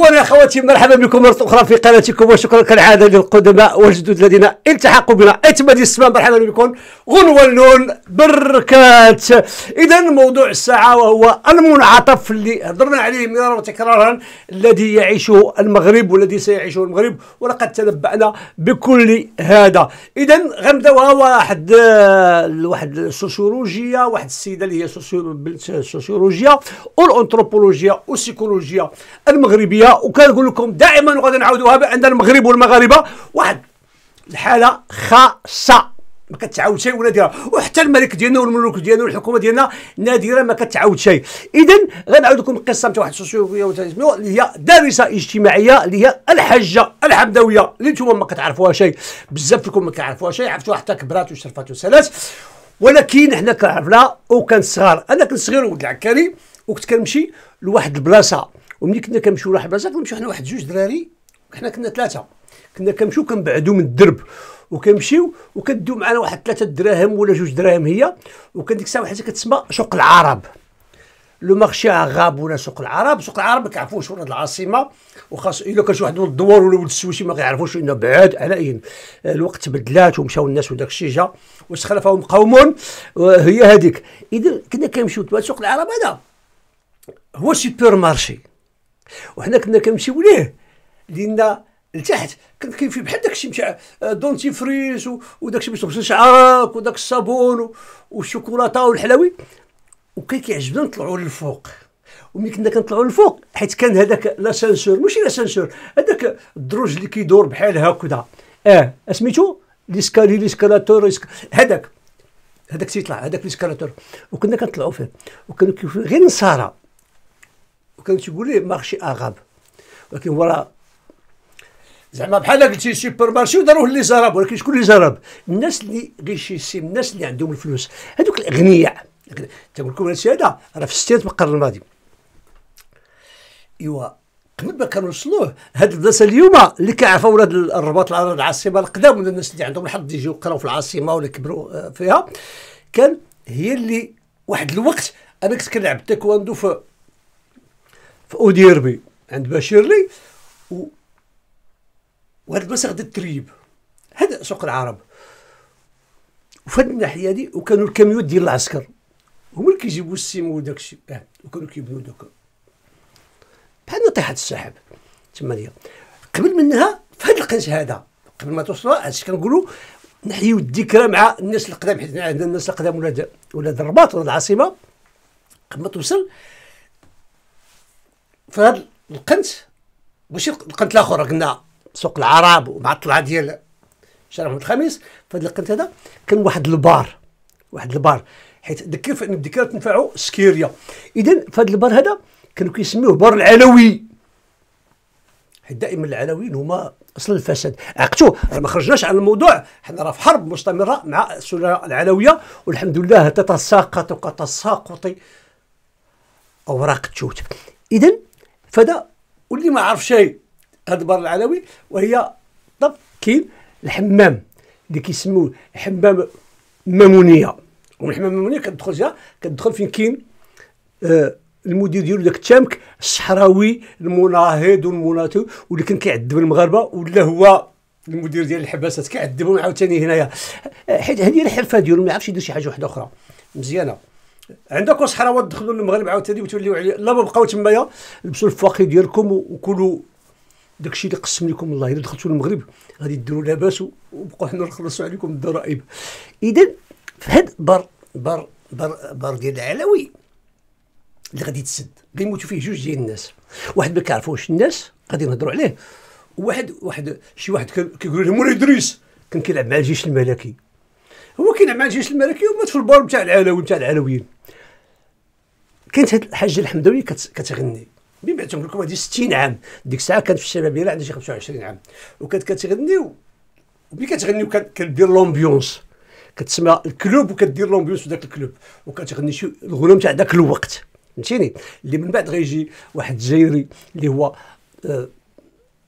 إخواني أخواتي مرحبا بكم مرة أخرى في قناتكم وشكرا كالعادة للقدماء والجدد الذين التحقوا بنا. اعتماد السماء مرحبا بكم. غنوة النون بركات. إذا موضوع الساعة وهو المنعطف اللي هضرنا عليه مرارا وتكرارا الذي يعيشه المغرب والذي سيعيشه المغرب ولقد تنبأنا بكل هذا. إذا غنبداوها واحد واحد السوسيولوجيا واحد السيدة اللي هي السوسيولوجيا والانثروبولوجيا والسيكولوجيا المغربية. وكنقول لكم دائما وغادي نعاودوها بان المغرب والمغاربة. واحد الحالة خاصة ما كتعاود شيء ولا ديرها. وحتى الملك ديالنا والملوك ديالنا والحكومة ديالنا نادرا ما كتعاود شيء. اذا غنعاود لكم قصة نتاع واحد السوسيولوجيا اللي هي دارسة اجتماعية اللي هي الحجه الحمدويه اللي نتوما ما كتعرفوها شيء. بزاف فيكم ما كيعرفوها شيء عرفتوها حتى كبرات وشرفات وسالات ولكن حنا كنعرفنا وكان صغار. أنا كنت صغير ولد العكاري وكنت كنمشي لواحد البلاصة. وملي كنا كنمشيو لواحد البلاصة كنمشيو حنا واحد جوج دراري حنا كنا ثلاثة. كنا كنمشيو كنبعدو من الدرب وكنمشيو وكدو معنا واحد ثلاثة دراهم ولا جوج دراهم هي. وكان ديك الساعة واحد كتسمى سوق العرب. لو مارشي غاب ولا سوق العرب سوق العرب ما كيعرفوش ولا العاصمة وخاص إلا كان شي واحد من الدوار ولا ولد السويسي ما كيعرفوش إنه بعاد اين الوقت تبدلات ومشاو الناس وداك الشيء جا واستخلفهم قوم. هي هذيك. اذا كنا كنمشيو سوق العرب هذا. هو supermarché. وحنا كنا كنمشيو ليه؟ لأن لتحت كان كاين فيه بحال داكشي متاع dentifrice وداكشي باش تغسل شعرك وداك الصابون والشوكولاتة والحلاوي. وكان كيعجبنا نطلعوا للفوق. وملي كنا كنطلعوا للفوق حيت كان هذاك l'ascenseur ماشي l'ascenseur هذاك الدروج اللي كيدور بحال هكذا. آه سميتو ليسكالي l'escalator هذاك. هذاك تيطلع هذاك l'escalator وكنا كنطلعوا فيه. وكانوا كيف غير نصارى. وكانوا تيقول ليه marché arabe. ولكن ورا زعما بحال قلتي supermarché وداروه اللي زرب ولكن شكون اللي زرب الناس اللي غيشيسيم الناس اللي عندهم الفلوس. هذوك الأغنياء. تقول لكم هادشي هذا راه في الستينات من القرن الماضي. إيوا قبل ما كانوا وصلوه هاد البلاصه اليوم اللي كيعرفوا ولاد الرباط العاصمة القدام ولا الناس اللي عندهم الحظ يجيو يقراو في العاصمة ولا كبروا آه، فيها كان هي اللي واحد الوقت أنا كنت كنلعب تايكواندو في في اوديربي عند بشير لي و وهاد البلاصة غادي تريب. هذا سوق العرب. وفي هذه الناحية هذه وكانوا ال camionات ديال العسكر. هما اللي كيجيبوا السيم وداك الشيء. آه وكانوا كيبنوا دوك بحال نطيحة السحاب. تما قبل منها في هذا القنت هذا قبل ما توصل هادشي كنقولوا نحيو الذكرى مع الناس القدام حيت عندنا الناس القدام ولاد ولاد الرباط ولاد العاصمة. قبل ما توصل في هذا القنت ماشي القنت الآخر قلنا سوق العرب ومع الطلعة ديال شارع الخميس. في هذا القنت هذا كان واحد البار واحد البار حيت ذكر فإن الذكرى تنفعوا سكيريا. اذا في هذا البار هذا كانوا كيسميوه بار العلوي. حيت دائما العلويين هما أصل الفساد. عقتوا ما خرجناش على الموضوع حنا راه في حرب مستمرة مع السلالة العلوية والحمد لله تتساقط كتساقط أوراق التوت. اذا فدا واللي ما عرف شيء. هذا البار العلوي وهي طب كاين الحمام. اللي كيسموه حمام مامونية. والحمام المامونيه كتدخل فيها كتدخل فين كاين؟ آه المدير ديالو داك التامك الصحراوي المناهض والمناطق واللي كان كيعذب المغاربة ولا هو المدير ديال الحباسات كيعذبهم عاوتاني هنايا. حيت هذه الحرفة ديالو ما يعرفش يدير شي حاجة واحدة أخرى. مزيانة. عندكم صحراوات دخلوا للمغرب عاوتاني وتوليو عليه لا ما بقاو تمايا لبسوا الفواكه ديالكم وكلوا داكشي اللي قسم لكم الله. إلا دخلتوا للمغرب غادي ديروا لاباس وبقوا حنا نخلصوا عليكم الضرائب. اذا في هاد بر بر بر بر ديال العلوي اللي غادي تسد غيموتوا فيه جوج ديال الناس. واحد ما كيعرفوش الناس غادي نهضروا عليه. وواحد واحد شي واحد كيقول له مولاي ادريس كان كيلعب مع الجيش الملكي. هو كيلعب مع الجيش الملكي ومات في البار نتاع العلوي نتاع العلويين. كانت هاد الحاجة الحمدويه كتغني. من بعد تنقول لكم هذه 60 عام. ديك الساعة كانت في الشبابيه عندها شي 25 عام. وكانت كتغني وملي كتغني وكدير l'ambiance كتسمى ال club وكدير l'ambiance في ذاك ال club. وكتغني شي الغنى نتاع ذاك الوقت. فهمتيني؟ اللي من بعد غيجي واحد الجزائري اللي هو آه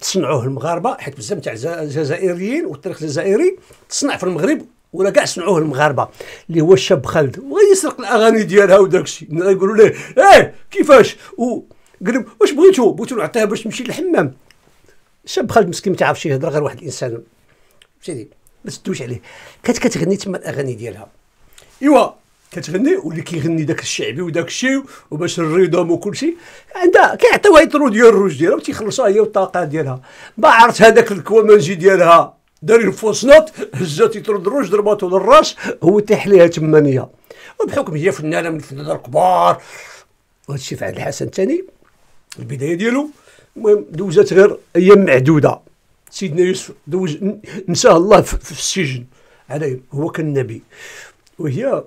تصنعوه المغاربة حيت بزاف تاع الجزائريين والتاريخ الجزائري تصنع في المغرب ولا كاع صنعوه المغاربه اللي هو الشاب خالد. وغيسرق الأغاني ديالها وداك الشيء. يقولوا له إيه كيفاش؟ و قال لهم واش بغيتو؟ بغيتو نعطيها باش تمشي للحمام. شاب خالد مسكين ما تعرفش يهضر غير واحد الإنسان. فهمتي ما تدوش عليه. كانت كتغني تما الأغاني ديالها. إيوا كتغني واللي كيغني داك الشعبي وداك الشيء وباش الريدوم وكل شيء. عندها كيعطيوها يطرو ديال الروج ديالها وتيخلصوها هي والطاقة ديالها. ما عرفت هذاك الكوامانجي ديالها. دار الفوسنوت هزات يطرد الروج ضرباتو للراس هو تيح ليها تمانية. وبحكم هي فنانه من الفنانين الكبار وهذا الشيء في عبد الحسن الثاني البداية ديالو. المهم دوزات غير أيام معدودة. سيدنا يوسف دوز نساه الله في السجن. عليه هو كان نبي. وهي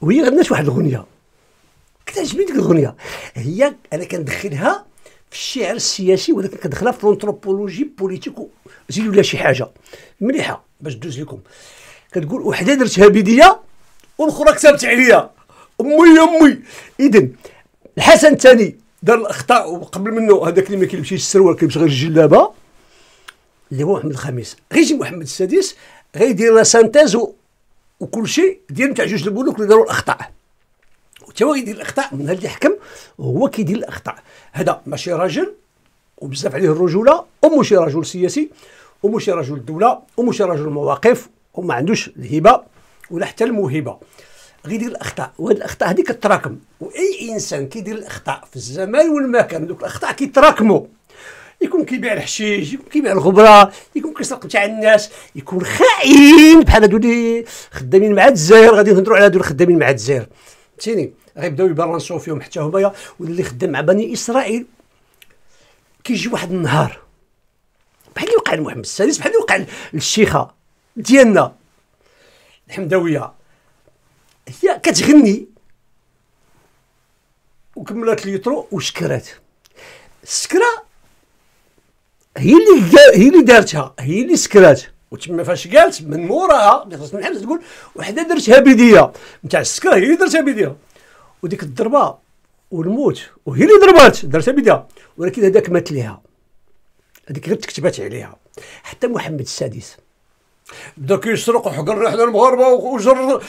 وهي غنات واحد الاغنيه كتعجبني ديك الاغنيه هي أنا كندخلها في الشعر السياسي ولكن كندخلها في ال anthropologie politique زيد ولا شي حاجة مليحة باش دوز لكم. كتقول وحدة درتها بيديا والأخرى كتبت عليا. أمي أمي. اذا الحسن الثاني دار الأخطاء وقبل منه هذاك اللي ما كيلبسش السروال كيلبس غير الجلابة اللي هو محمد الخامس غيجي محمد السادس غيدير la synthèse وكل شيء ديال نتاع جوج الملوك اللي داروا الأخطاء. وتا هو يدير الأخطاء من اللي يحكم هو كيدير الأخطاء. هذا ماشي راجل وبزاف عليه الرجولة وماشي رجل سياسي وماشي رجل الدولة وماشي رجل المواقف وما عندوش الهبة ولا حتى الموهبة. غيدير الأخطاء وهاد الأخطاء هذه كتراكم. وأي إنسان كيدير الأخطاء في الزمان والمكان دوك الأخطاء كيتراكموا. يكون كيبيع الحشيش يكون كيبيع الغبرة يكون كيسرق تاع الناس يكون خائن بحال هادو اللي خدامين مع الجزائر غادي نهضروا على هادو اللي خدامين مع الجزائر. فهمتيني؟ غيبداو يبالانسيو فيهم حتى هما واللي خدام مع بني إسرائيل. كيجي واحد النهار بحال اللي وقع لمحمد السادس بحال اللي وقع للشيخة ديالنا الحمداوية هي كتغني وكملات ليترو وشكرات. السكرة هي اللي هي اللي دارتها هي اللي سكرات. وتما فاش قالت من موراها بحال تقول وحده درتها بيديا. نتاع السكرة هي اللي درتها بيديا. وديك الضربة والموت وهي اللي ضربات درتها بيديا ولكن هذاك مات ليها. هذيك غير تكتبات عليها. حتى محمد السادس. بدا كيسرق وحقر حدا المغاربة وجر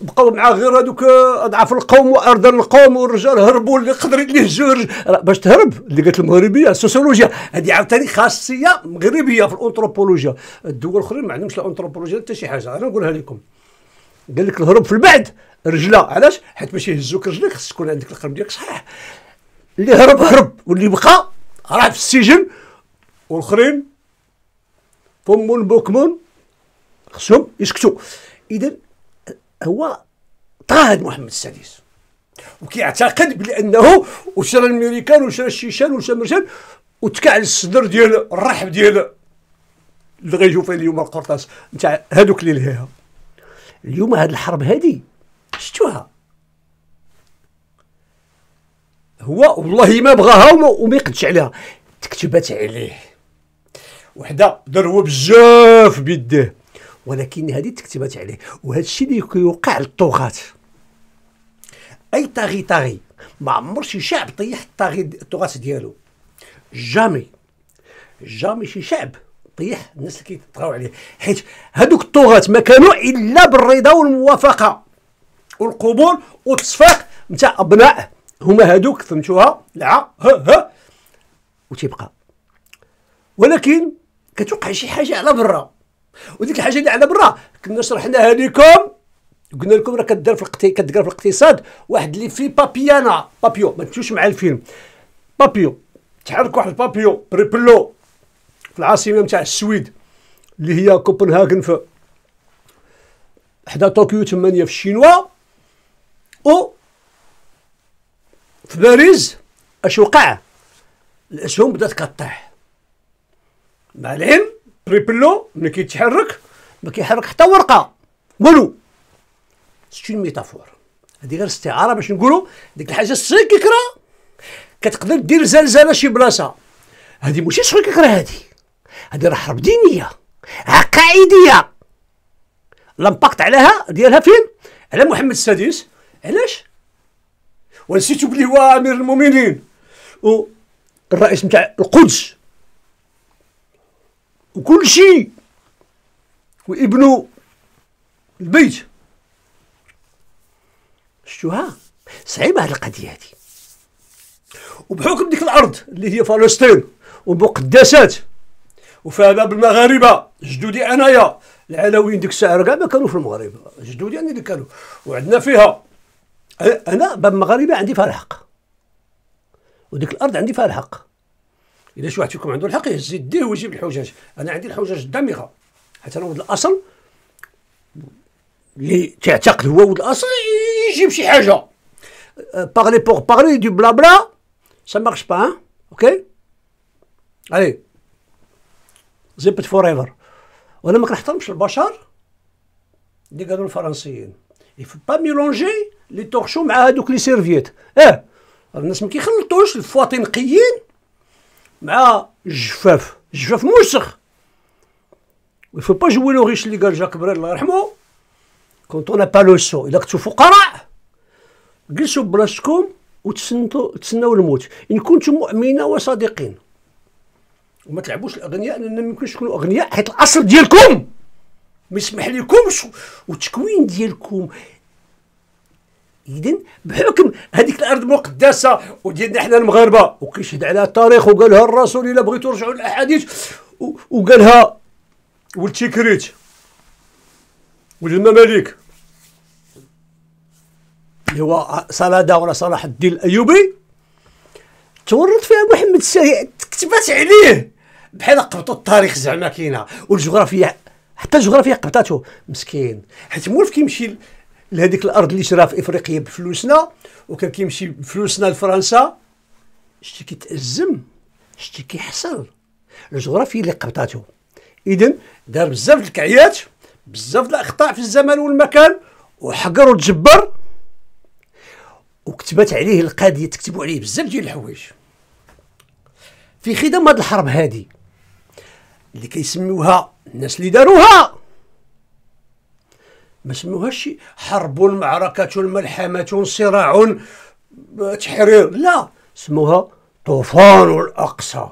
بقاو معاه غير هذوك أضعاف القوم وارذل القوم والرجال هربوا اللي قدر يهزوا باش تهرب اللي قالت المغربية السوسيولوجيا. هذه عاوتاني خاصية مغربية في الأنثروبولوجيا. الدول الأخرين ما عندهمش الانثروبولوجيا حتى شي حاجة. أنا نقولها لكم. قال لك الهرب في البعد رجله علاش؟ حيت باش يهزوك رجلك خص تكون عندك القلب ديالك صحيح. اللي هرب هرب واللي بقى راه في السجن. والآخرين فم بوكمون خصهم يسكتوا. اذا هو طاهد محمد السادس. وكيعتقد بأنه وشرى الامريكان وشرى الشيشان وشرى المرشان وتكعل الصدر ديال الرحب ديال اللي غيجيو فيه اليوم القرطاس. نتاع هذوك اللي لهيها. اليوم هذه الحرب هذه شفتوها. هو والله ما بغاها وما يقدش عليها. تكتبت عليه. وحده دار هو بزاف بيديه ولكن هذه تكتبت عليه. وهذا الشيء اللي كيوقع للطغاة أي طاغي طاغي. ما عمر شي شعب طيح الطاغي الطغاة ديالو. جامي. جامي شي شعب. طيح الناس اللي كيطغاو عليه. حيت هذوك الطغاة ما كانوا إلا بالرضا والموافقة والقبول والتصفيق نتاع أبناء. هما هذوك فهمتوها؟ لا. ها ها. وتيبقى. ولكن كتوقع شي حاجة على برا. وديك الحاجة اللي على برا كنا شرحناها لكم قلنا لكم راه كدار في الاقتصاد كدار في الاقتصاد واحد l'effet papillon. Papillon ما تمشوش مع الفيلم. بابيو تحرك واحد البابيو بريبلو. العاصمة نتاع السويد اللي هي كوبنهاغن في حدا طوكيو ثمانية في الشينوا. و في باريس أش وقع؟ الأسهم بدأت كطيح مع العلم بريبلو ملي كيتحرك ما كيحرك حتى ورقة. والو؟ cette métaphore هذه غير استعارة باش نقولوا ديك الحاجة السككره كتقدر دير زلزله شي بلاصة. هذه ماشي سككره هذه هذه راه حرب دينية عقائدية. l'impact عليها ديالها فين؟ على محمد السادس. علاش؟ ونسيتو بلي هو أمير المؤمنين. والرئيس نتاع القدس. وكل شيء. وابن البيت. شفتوها؟ صعيبة هذه القضية هذه. وبحكم ديك الأرض اللي هي فلسطين ومقدسات. وفيها باب المغاربة. جدودي أنايا. العلويين ديك الساعة كاع ما كانوا في المغرب. جدودي أنا اللي كانوا. وعندنا فيها أنا باب المغاربه عندي فيها الحق. وديك الأرض عندي فيها الحق. إذا شي واحد فيكم عنده الحق يهز يديه ويجيب الحجاج. أنا عندي الحجاج الدامغه حتى أنا ولد الأصل. اللي تعتقد هو ولد الأصل يجيب شي حاجة. parler pour parler du bla bla ça marche pas OK علي زيبت for ever وأنا ما كنحترمش البشر اللي قالوا الفرنسيين. il faut pas mélanger les torchons مع هادوك les serviettes آه الناس ما كيخلطوش الفواطي نقيين مع الجفاف الجفاف موسخ. و il faut pas jouer le riche اللي قال جاك بريل الله يرحمه. quand on n'a pas le sou الا كنتو فقراء جلسوا بلاصتكم وتسنتوا تسناو الموت. إن كنتم مؤمنين وصادقين. وما تلعبوش الأغنياء لأن ما يمكنش تكونوا أغنياء حيت الأصل ديالكم. ما يسمح لكمش والتكوين ديالكم. اذا بحكم هذيك الأرض مقدسة وديالنا حنا المغاربة وكيشهد عليها التاريخ وقالها الرسول إلا بغيتوا ترجعوا للأحاديث وقالها والتكريت والمماليك اللي هو صلاده ولا صلاح الدين الأيوبي. تورط فيها محمد السريع كتبات عليه. بحال قبطوا التاريخ زعما كاينة والجغرافيا حتى الجغرافيا قبطاتو. مسكين. حيت مولف كيمشي لهذيك الأرض اللي شراها في إفريقيا بفلوسنا وكان كيمشي بفلوسنا لفرنسا شتي كيتأزم شتي كيحصل. الجغرافيا اللي قبطاتو. اذا دار بزاف الكعيات بزاف الأخطاء في الزمان والمكان وحقر وتجبر وكتبت عليه القضية تكتبوا عليه بزاف ديال الحوايج. في خدم هذه الحرب هذه اللي كيسميوها الناس اللي داروها. ما سموهاش حرب معركة ملحمة صراع تحرير لا سموها طوفان الأقصى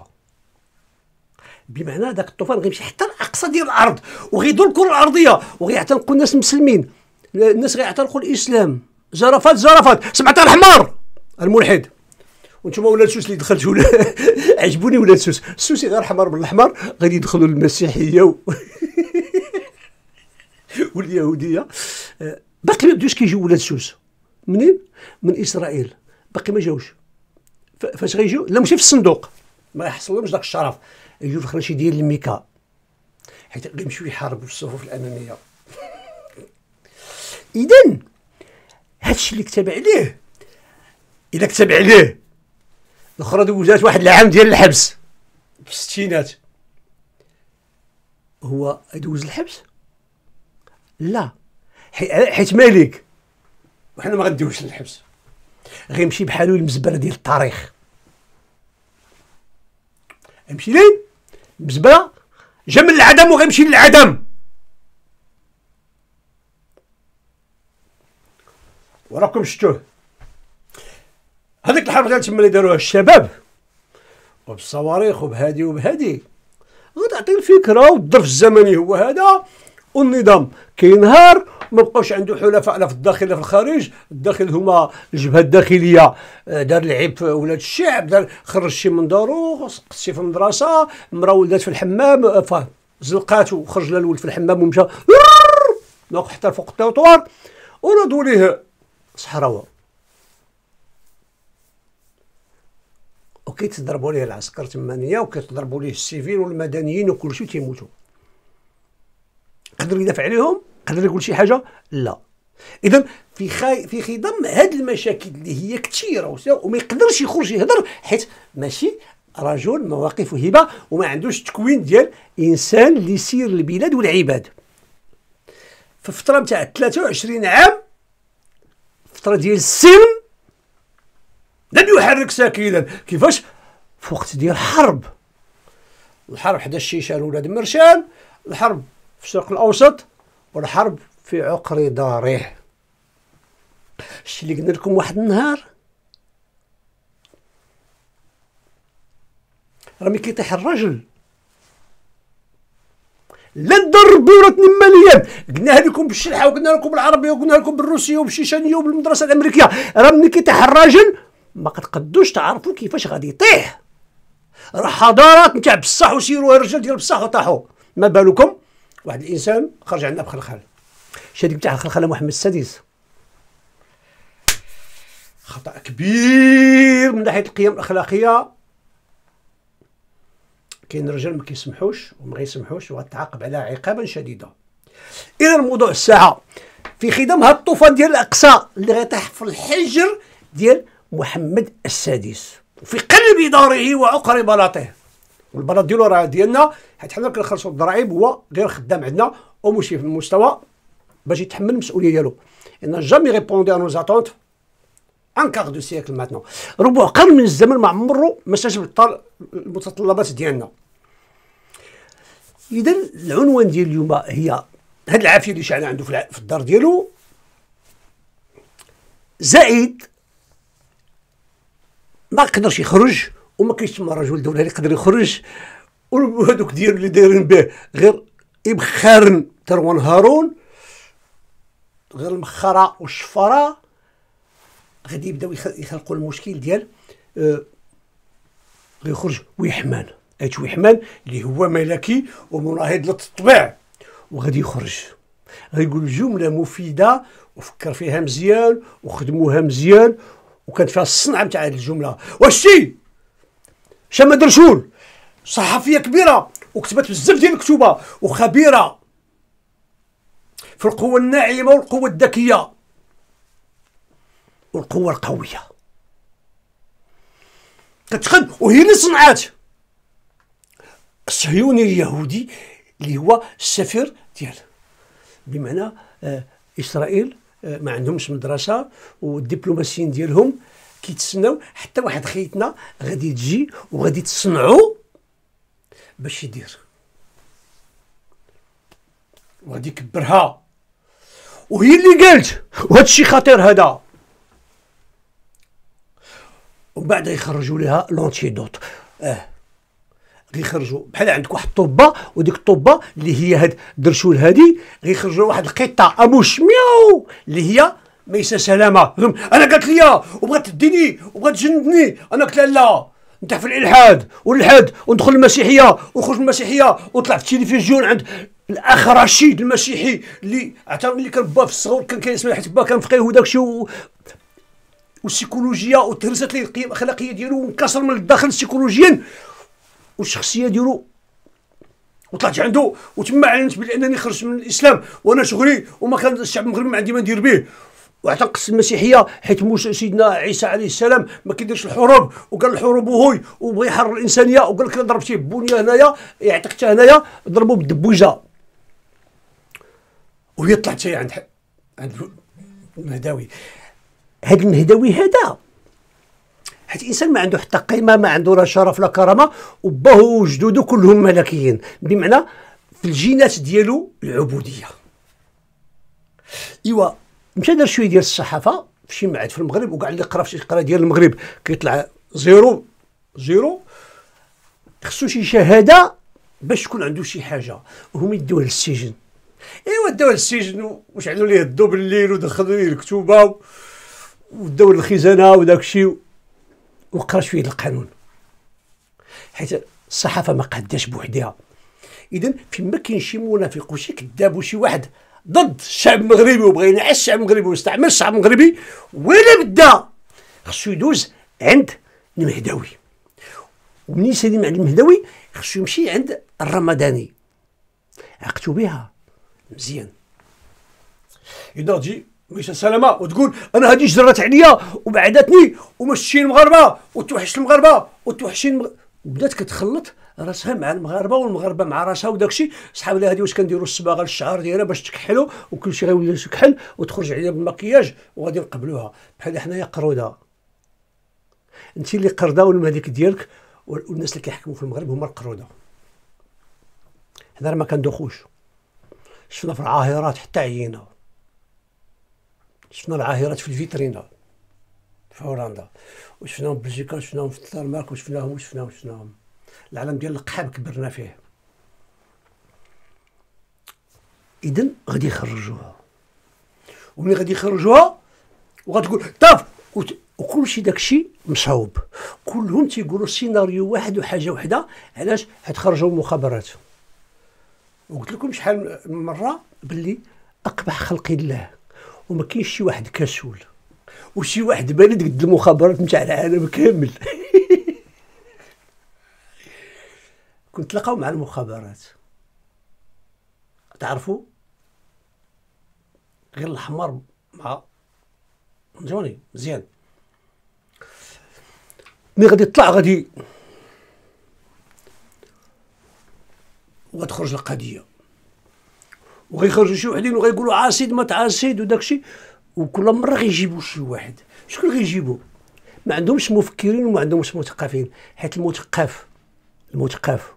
بمعنى ذاك الطوفان غيمشي حتى الأقصى ديال الأرض وغيدور الكره الأرضية وغيعتنقوا الناس المسلمين الناس غيعتنقوا الإسلام. زرفات زرفات سمعت الحمار الملحد؟ وأنتم ولاد سوس اللي دخلتوا عجبوني ولاد سوس. السوسي غير حمار بالاحمر غادي يدخلوا المسيحيه و... واليهودية. باقي ما بدوش كيجيو ولاد سوس. منين؟ من إسرائيل. باقي ما جاوش. فاش غيجيو؟ لا ماشي في الصندوق. ما يحصلهمش داك الشرف. يجيو في خراشي ديال الميكا. حيت غيمشيو يحاربوا في الصفوف الأمامية. اذا هادشي اللي كتب عليه إلا كتب عليه الأخرى دوزات واحد العام ديال الحبس. في الستينات هو يدوز الحبس؟ لا. حيت مالك. وحنا ما غنديوش للحبس. غيمشي بحالو المزبله ديال التاريخ يمشي لين مزبله جا من العدم وغيمشي للعدم. وراكم شفتوه هذيك الحرب ديال تما اللي داروها الشباب وبالصواريخ وبهادي وبهادي. غتعطي الفكرة والظرف الزمني هو هذا والنظام كينهار ما بقاوش عنده حلفاء لا في الداخل لا في الخارج. الداخل هما الجبهة الداخلية آه، دار العيب في ولاد الشعب دار خرج شي من دارو شي في المدرسة مرا ولدات في الحمام آه، زلقات وخرج لها الولد في الحمام ومشى ناق حتى فوق التوطوار ونادوا ليه صحراوة. وكيتضربوا ليه العسكر تمانية وكيتضربوا ليه السيفيل والمدنيين وكل شيء تيموتوا. قدر يدافع عليهم؟ قدر يقول شي حاجة؟ لا. اذا في خي... في خضم هاد المشاكل اللي هي كثيره وما يقدرش يخرج يهضر حيت ماشي رجل مواقف هبه وما عندوش تكوين ديال إنسان اللي يسير البلاد والعباد. في فتره نتاع 23 عام فتره ديال السلم لم يحرك ساكنا. كيفاش؟ في وقت ديال حرب الحرب حدا الشيشان ولاد مرشان الحرب في الشرق الأوسط والحرب في عقر داره الشي اللي قلنا لكم واحد النهار؟ راه ملي كيطيح الرجل. لا ندر بيورات ماليا قلنا لكم بالشلحه وقلنا لكم بالعربية وقلنا لكم بالروسية وبالشيشانية وبالمدرسة الأمريكية. راه ملي كيطيح الراجل ما قدوش تعرفوا كيفاش غادي يطيح. راه حضارات نتاع بصح وسيروا الرجال ديال بصح وطاحوا. ما بالكم؟ واحد الإنسان خرج عندنا بخلخال. شادي تاع الخلخال محمد السادس. خطأ كبير من ناحية القيم الأخلاقية. كاين رجال ما كيسمحوش وما غيسمحوش وغتعاقب عليها عقابا شديدا. إذا موضوع الساعة. في خدم هاد الطوفان ديال الأقصى اللي غيطيح في الحجر ديال محمد السادس. في قلب داره وعقر بلاطه. والبلاط ديالو راه ديالنا حيت حنا كنخلصوا الضرائب هو غير خدام عندنا ومشي في المستوى باش يتحمل المسؤولية ديالو. n'a jamais répondu à nos attentes un quart de siècle maintenant ربع قرن من الزمن ما عمرو ما استجاب المتطلبات ديالنا. إذا العنوان ديال اليوم هي هاد العافية اللي شعنا عنده في الدار ديالو. زائد ما قدرش يخرج وما كاينش تما رجل الدولة اللي يقدر يخرج. وهذوك ديالو اللي دايرين به غير ابخارن تروان هارون غير المخره والشفره غادي يبداو يخلقوا المشكل ديال آه غيخرج ويحمان ايت ويحمان اللي هو ملكي ومناهض للتطبيع وغادي يخرج. غيقول جملة مفيدة وفكر فيها مزيان وخدموها مزيان وكانت فيها الصنعة نتاع هذه الجملة. واشتي شما درشول. صحفية كبيرة وكتبت بزاف ديال الكتوبه وخبيرة. في القوة الناعمة والقوة الذكية. والقوة القوية. كتخد وهي اللي صنعات. الصهيوني اليهودي اللي هو السفير ديال بمعنى آه إسرائيل ما عندهمش مدرسة والدبلوماسيين ديالهم كيتسناو حتى واحد خيتنا غادي تجي وغادي تصنعو باش يدير. وغادي يكبرها. وهي اللي قالت وهذا الشيء خطير هذا. ومن بعد يخرجوا لها لونتيدوت آه. غيخرجوا بحال عندك واحد الطوبه وديك الطوبه اللي هي هاد الدرشول هادي غيخرجوا واحد القطة ابوش مياو اللي هي ميسا سلامة. أنا قالت لي وبغات تديني وبغات تجندني. أنا قلت لها لا انت في الإلحاد والإلحاد وندخل المسيحية ونخرج المسيحية وطلع في التلفزيون عند الأخ رشيد المسيحي اللي عطاو اللي كان با في الصغر كان كيسمع حيت با كان فقيه وداك الشيء والسيكولوجيا وتهرست ليه القيم الأخلاقية ديالو وانكسر من الداخل سيكولوجيا. والشخصية ديالو وطلعت عنده وتما علنت بانني خرجت من الإسلام وأنا شغلي وما كان الشعب المغربي ما عندي ما ندير به. واعتنقص المسيحية حيت موسى سيدنا عيسى عليه السلام ما كيديرش الحروب وقال الحروب وهوي وبغى يحرر الإنسانية وقال لك ضربتيه بنيه هنايا يعتقتها هنايا ضربوا بالدبوجة. وهي طلعت عند عند المهداوي هذا المهداوي هذا حيت الانسان ما عنده حتى قيمة ما عنده لا شرف لا كرامة وباه وجدوده كلهم ملكيين بمعنى في الجينات ديالو العبودية. إيوا مشى دار شوية ديال الصحافة في شي معهد في المغرب وكاع اللي قرا في شي قرا ديال المغرب كيطلع زيرو زيرو خصو شي شهادة باش تكون عنده شي حاجة. وهم يدوه للسجن. إيوا داوه للسجن وشعلوا ليه؟ الضو بالليل ودخلوا ليه الكتوبة وداو للخزانة وداك الشيء. وقرا شوية القانون. حيت الصحافه ما قاداش بوحدها. اذا فيما كاين شي منافق وشي كذاب وشي واحد ضد الشعب المغربي وبغى ينعس الشعب المغربي ويستعمل الشعب المغربي ولا بدا خصو يدوز عند المهداوي ومنين يسلم عند المهداوي خصو يمشي عند الرمضاني. عقتو بها مزيان. اذا تجي مش سلامة وتقول أنا هذه جرت عليا وبعدتني ومشي المغاربة وتوحش المغاربة وتوحشين المغ... بدات كتخلط راسها مع المغاربة والمغاربة مع راسها وداك الشيء صحاب هذه واش كنديروا الصباغه للشعر ديالها باش تكحلوا وكل شيء غيولي يكحل وتخرج عليها بالمكياج وغادي نقبلوها. بحال حنايا قروده انت اللي قرده والملك ديالك والناس اللي كيحكموا في المغرب هما القروده هذا ما كندوخوش. شفنا في العاهرات حتى عيينا شفنا العاهرات في الفيترينا في هولندا وشفناهم بلجيكا وشفناهم في الدنمارك وشفناهم وشفناهم وشفناهم. العالم ديال القحاب كبرنا فيه. اذا غادي يخرجوها. وملي غادي يخرجوها وغتقول طاف! وكل شيء داك الشيء مصعوب. كلهم تيقولوا سيناريو واحد وحاجة وحدة علاش حتخرجوا المخابرات وقلت لكم شحال من مرة باللي أقبح خلق الله. وما كاينش شي واحد كسول. وشي واحد بارد قد المخابرات نتاع العالم كامل. كنت تلاقاو مع المخابرات. تعرفوا؟ غير الحمار مع جوني مزيان. ملي غادي يطلع غادي وغتخرج القضية. وغيخرجوا شي وحدين وغيقولوا عاصيد ما تعاصيد وداك الشيء وكل مرة غيجيبوا شي واحد. شكون غيجيبوا ما عندهمش مفكرين وما عندهمش مثقفين حيت المثقف المثقف.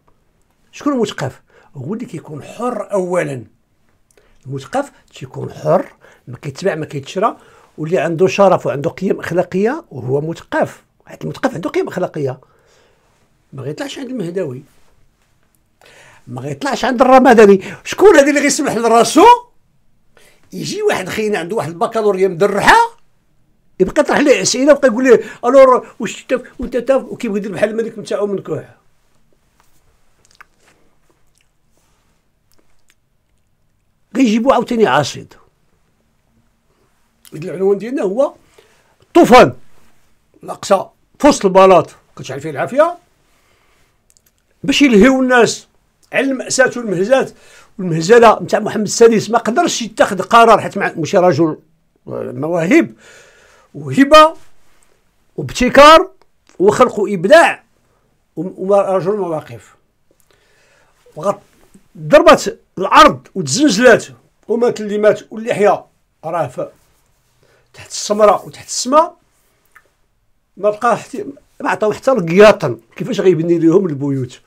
شكون المثقف؟ هو اللي كيكون حر اولا. المثقف تيكون حر ما كيتباع ما كيتشرى واللي عنده شرف وعنده قيم أخلاقية وهو مثقف. واحد المثقف عنده قيم أخلاقية. ما غيطلعش عند المهداوي ما غيطلعش عند الرمضاني شكون هذا اللي غيسمح لراسو؟ يجي واحد خينا عنده واحد البكالوريا مدرحه يبقى يطرح ليه أسئلة ويبقى يقول ليه ألور واش تاف وأنت تاف وكيبغي يدير بحال الملك نتاعو من كوع غيجيبو عاوتاني عاصد. العنوان ديالنا هو الطوفان الأقصى في وسط البلاط. كتشعل فيه العافية. باش يلهيو الناس. على المأساة والمهزات. والمهزلة نتاع محمد السادس ما قدرش يتخذ قرار حيت ماشي رجل مواهب. وهبة وابتكار وخلق إبداع ورجل مواقف. ضربت الأرض وتزلزلات ومات اللي مات واللي حيا راه تحت السمراء وتحت السماء. ما بقى ما عطاو حتى القياطن. كيفاش غيبني لهم البيوت؟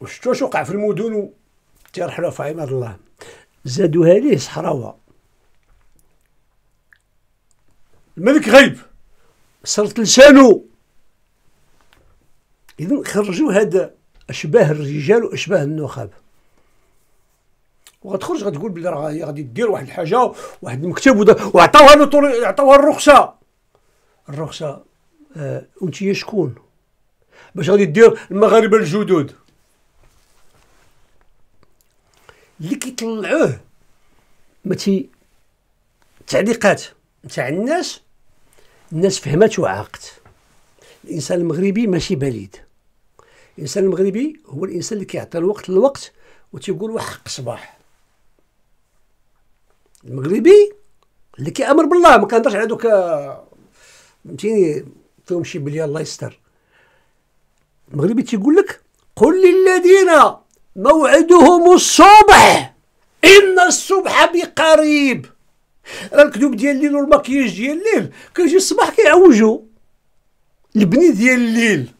وشتو واش وقع في المدن تيرحلوا في عماد الله. زادوها ليه صحراوة. الملك غيب. صرت لسانو إذا خرجوا هذا أشباه الرجال وأشباه النخب. وغتخرج غتقول بلي راه غادي دير واحد الحاجة واحد المكتب وعطاوها عطاوها الرخصة. الرخصة آه شكون؟ باش غادي دير المغاربة الجدد. اللي كيطلعوه. متي تعليقات نتاع الناس. الناس فهمت وعاقت الإنسان المغربي ماشي بليد. الإنسان المغربي هو الإنسان اللي كيعطي الوقت للوقت وتيقول وحق صباح المغربي اللي كيأمر بالله ما كنهضرش على دوك فهمتيني؟ فيهم شي بلي الله يستر. المغربي تيقول لك قل للذين موعدهم الصبح. إن الصبح بقريب. راه الكذوب ديال الليل والمكياج ديال الليل كيجي الصباح كيعوجو. البني ديال الليل.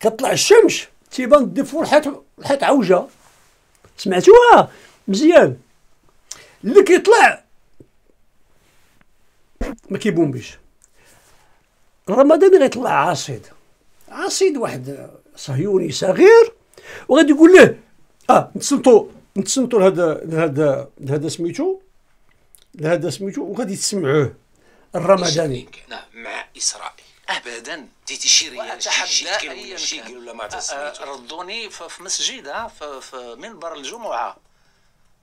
كطلع الشمس تيبان الدفور حيت حيت عوجة. سمعتوها؟ مزيان. اللي كيطلع ما كيبومبيش. الرمضاني غيطلع عاصيد عاصيد واحد صهيوني صغير. وغادي يقول له آه نتصنتو نتصنتو لهذا لهذا لهذا سميتو؟ لهذا سميتو وغادي تسمعوه. الرمضاني. نعم مع إسرائيل؟ ابدا. تيتي شي ريال شي شي ولا ما ردوني في مسجد في منبر الجمعة.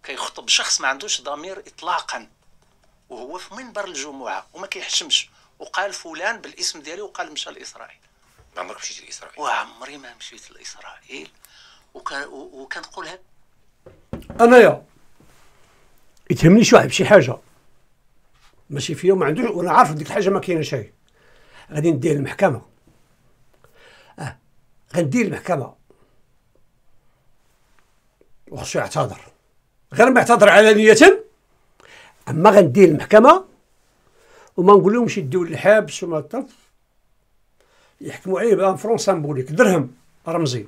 كيخطب شخص ما عندوش ضمير اطلاقا. وهو في منبر الجمعة وما كيحشمش. وقال فلان بالاسم ديالي وقال مشى لإسرائيل. ما عمرك مشيت لإسرائيل؟ وعمري ما مشيت لإسرائيل. وكنقول هاد أنايا. يتهمني شي واحد بشي حاجة. ماشي فيا ما عندوش وأنا عارف ديك الحاجة ما كاينة شيء غادي ندير المحكمة. أه غندير المحكمة. وخصو يعتذر. غير ما يعتذر علانية أما غندير المحكمة وما نقول لهمش يديو الحبس وما طف يحكموا عليه بان فرون سامبوليك. درهم. رمزي.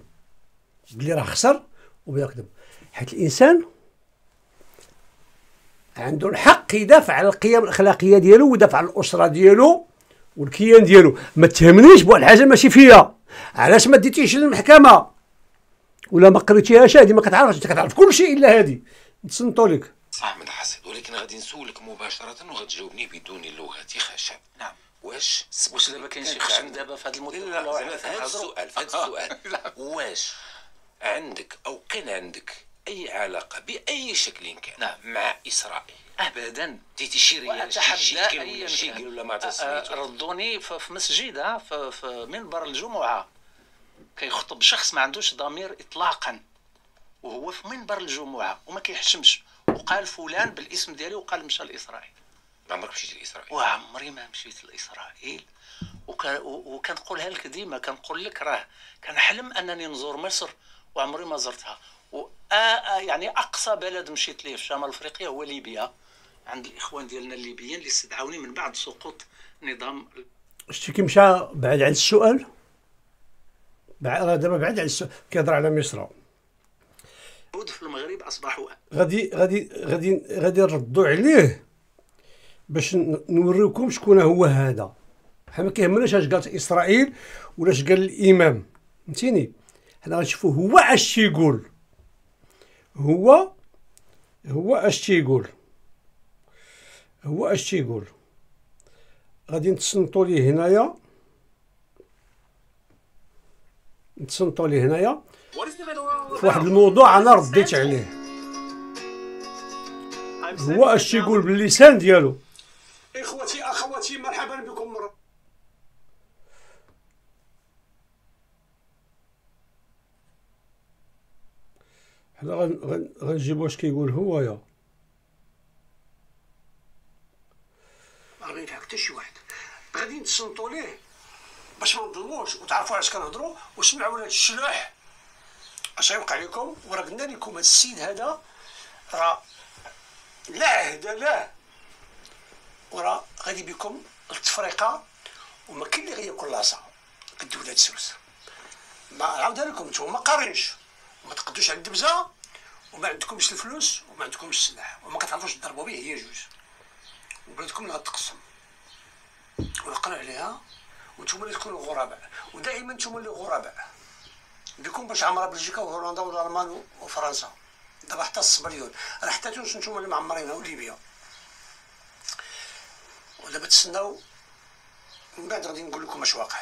بلي راه خسر وبدا كذب حيت الإنسان عنده الحق يدافع على القيم الأخلاقية ديالو ويدافع على الأسرة ديالو والكيان ديالو. ما تهمنيش بواحد الحاجة ماشي فيا. علاش ما ديتيش للمحكمة؟ ولا ما قريتيهاش هذه؟ ما كتعرفش. أنت كتعرف كل شيء إلا هذه. نتصنتوا لك. صح من حسن ولكن غادي نسولك مباشرة وغتجاوبني بدون لغه خشب. نعم. واش واش دابا كاين شي خشم دابا في هذا المدة لا لا في هذا السؤال في هذا السؤال. واش عندك أو كان عندك أي علاقة بأي شكل كان. نعم. مع إسرائيل. ابدا. ديتي شي ريال واتحدى ولا شيكل ولا ما. تسميتو. آه، ردوني في مسجد في في منبر الجمعة. كيخطب شخص ما عندوش ضمير اطلاقا. وهو في منبر الجمعة وما كيحشمش. وقال فلان بالاسم ديالي وقال مشى لإسرائيل. ما عمرك مشيتي لإسرائيل؟ وعمري ما مشيت لإسرائيل. وكنقولها لك ديما كنقول لك راه كنحلم أنني نزور مصر وعمري ما زرتها. و يعني أقصى بلد مشيت ليه في شمال أفريقيا هو ليبيا عند الإخوان ديالنا الليبيين اللي استدعوني من بعد سقوط نظام شتي كي مشى بعد على السؤال؟ بعد دابا بعد على السؤال كيهضر على مصر. اليهود في المغرب أصبحوا غادي غادي غادي غادي نردوا عليه باش نوريكم شكون هو هذا. حنا ما كيهمناش اش قالت إسرائيل ولا اش قال الإمام. فهمتيني؟ حنا غنشوفوا هو اش تيقول. هو هو اش تيقول. هو اش تيقول. غادي نتصنتوا ليه هنايا. نتصنتوا ليه هنايا. في واحد الموضوع أنا رديت عليه. هو اش تيقول باللسان ديالو اخوتي اخواتي مرحبا بكم مره حنا غن- غن- غنجيبو اش كيقول هو يا. ما غادي ينفع حتى شي واحد. غادي نتصنتوا ليه؟ باش ما نظلموش. وتعرفوا علاش كنهضروا؟ وسمعوا هذا الشلوح أش غيوقع لكم؟ وراه قلنا لكم هذا السيد هذا راه لا عهد له. وراه غادي بكم التفرقه وما كاين اللي غياكل لاصه قد ولاد سوس. ما عاودها لكم نتوما ما قارينش وما تقدوش على الدبزة وما عندكمش الفلوس وما عندكمش السلاح وما كتعرفوش تضربوا به هي جوج. وبلادكم اللي غتقسم ونقرأ عليها وأنتم اللي تكونوا غرباء. ودائما أنتم اللي غرباء. بكم باش عمرها بلجيكا وهولندا والألمان وفرنسا. دابا حتى الصبريون. راه حتى تونس أنتم اللي معمرينها وليبيا ودابا تسناو من بعد غادي نقول لكم اش واقع.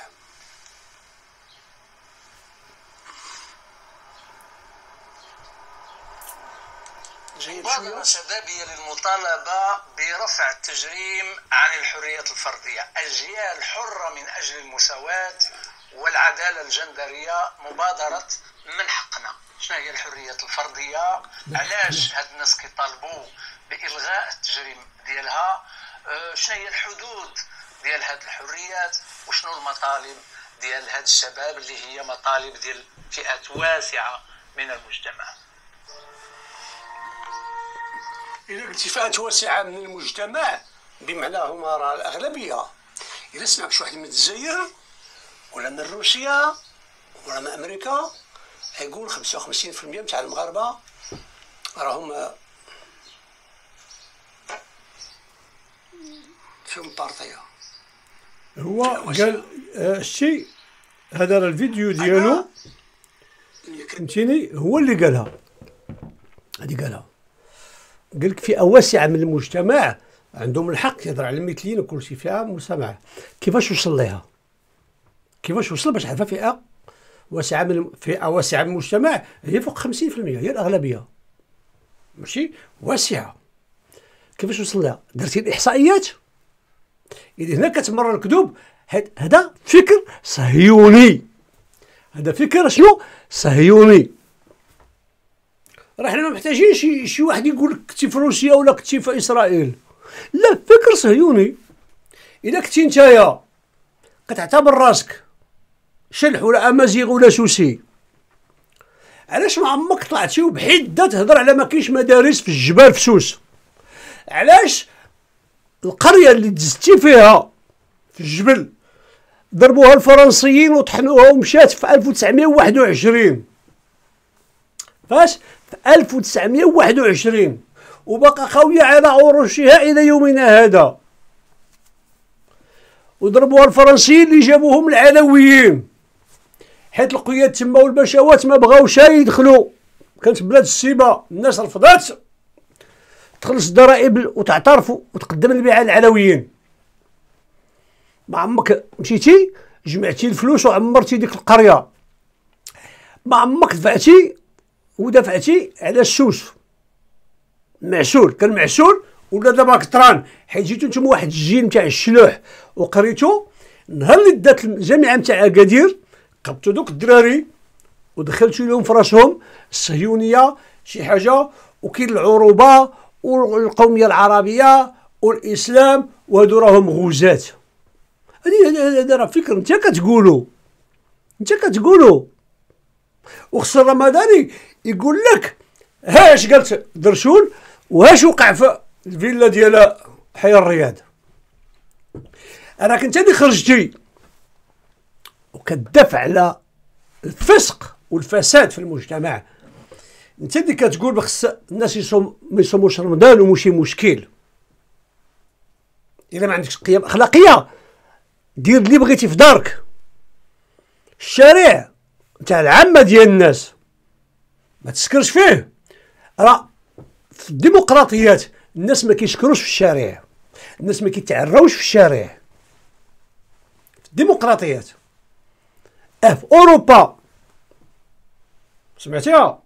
جاي مبادرة بشويه شبابية للمطالبة برفع التجريم عن الحريات الفردية. أجيال حرة من أجل المساواة والعدالة الجندرية مبادرة من حقنا. شنو هي الحريات الفردية؟ علاش هاد الناس كيطالبوا بإلغاء التجريم ديالها؟ أه، شنو هي الحدود ديال هاد الحريات؟ وشنو المطالب ديال هاد الشباب اللي هي مطالب ديال فئات واسعة من المجتمع؟ إذا قلتي فئات واسعة من المجتمع بمعنى هما راه الأغلبية. إذا سمع شي واحد من الجزائر ولا من روسيا ولا من أمريكا هيقول 55% نتاع المغاربة راهم فيهم بارطية هو قال آه، شتي هذا راه الفيديو ديالو. فهمتيني؟ هو اللي قالها. هذه قالها. قال لك فئه واسعه من المجتمع عندهم الحق يهضر على المثليين وكل شيء فئه مسامعة. كيفاش وصل لها كيفاش وصل؟ باش عرفها فئة واسعة من فئة واسعة من المجتمع هي فوق 50% هي الأغلبية. ماشي؟ واسعة. كيفاش وصل لها؟ درتي الإحصائيات. إذا هنا كتمرر الكذوب هذا فكر صهيوني. هذا فكر شنو؟ صهيوني. راه حنا ما محتاجين شي شي واحد يقول لك كنتي في روسيا ولا كنتي في إسرائيل. لا فكر صهيوني. اذا كنتي نتايا كتعتبر راسك شلح ولا أمازيغ ولا سوسي. علاش ما عمرك طلعتي وبحده تهضر على ما كاينش مدارس في الجبال في سوس؟ علاش القرية اللي دزتي فيها في الجبل ضربوها الفرنسيين وطحنوها ومشات في 1921 فاش؟ في 1921 وبقى خاوية على عروشها إلى يومنا هذا. وضربوها الفرنسيين اللي جابوهم العلويين. حيت القياد تما والبشوات ما بغاوش يدخلوا. كانت بلاد السيبه الناس رفضات. تخلص الضرائب وتعترف وتقدم البيع العلويين ما عمك مشيتي؟ جمعتي الفلوس وعمرتي ديك القرية. ما عمك دفعتي؟ ودفعتي على السوس معسول كان معسول ولا دابا كثران حيت جيتو نتوما واحد الجيل نتاع الشلوح وقريتو. نهار اللي دات الجامعة نتاع أكادير قبطوا دوك الدراري ودخلتوا لهم في راسهم الصهيونية شي حاجة وكاين العروبة والقومية العربية والإسلام وهادو راهم غوزات. هذه هذا راه فكر انت كتقولوا انت كتقولوا وخص الرمضاني يقول لك هاش قالت درشول وهاش وقع في الفيلا ديال حي الرياض راك انت اللي خرجتي وكتدافع على الفسق والفساد في المجتمع. أنت اللي كتقول بخص الناس يصوم ما يصوموش رمضان ومشي مشكل. إلا ما عندكش قيم أخلاقية. دير اللي بغيتي في دارك. الشارع نتاع العامة ديال الناس. ما تسكرش فيه. راه في الديمقراطيات الناس ما كيشكروش في الشارع الناس ما كيتعراوش في الشارع في الديمقراطيات. أه في أوروبا. سمعتيها؟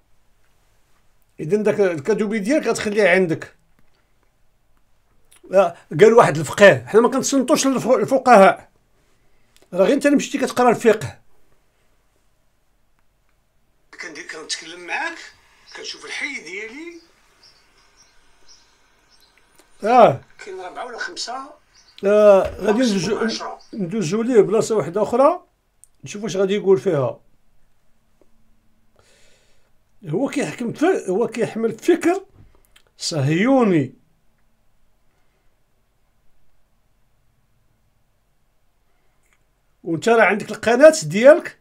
إذا داك الكادوبي ديالك غتخليه عندك. قال واحد الفقيه حنا ما كنتصنتوش الفقهاء راه غير انت مشيتي كتقرا الفقه. كنشوف الحي ديالي. آه. كاين ربعة ولا خمسة. آه غادي ندوزو ندوزو ليه بلاصة واحدة أخرى نشوف واش غادي يقول فيها. هو كيحكم هو كيحمل فكر صهيوني. وانت راه عندك القناة ديالك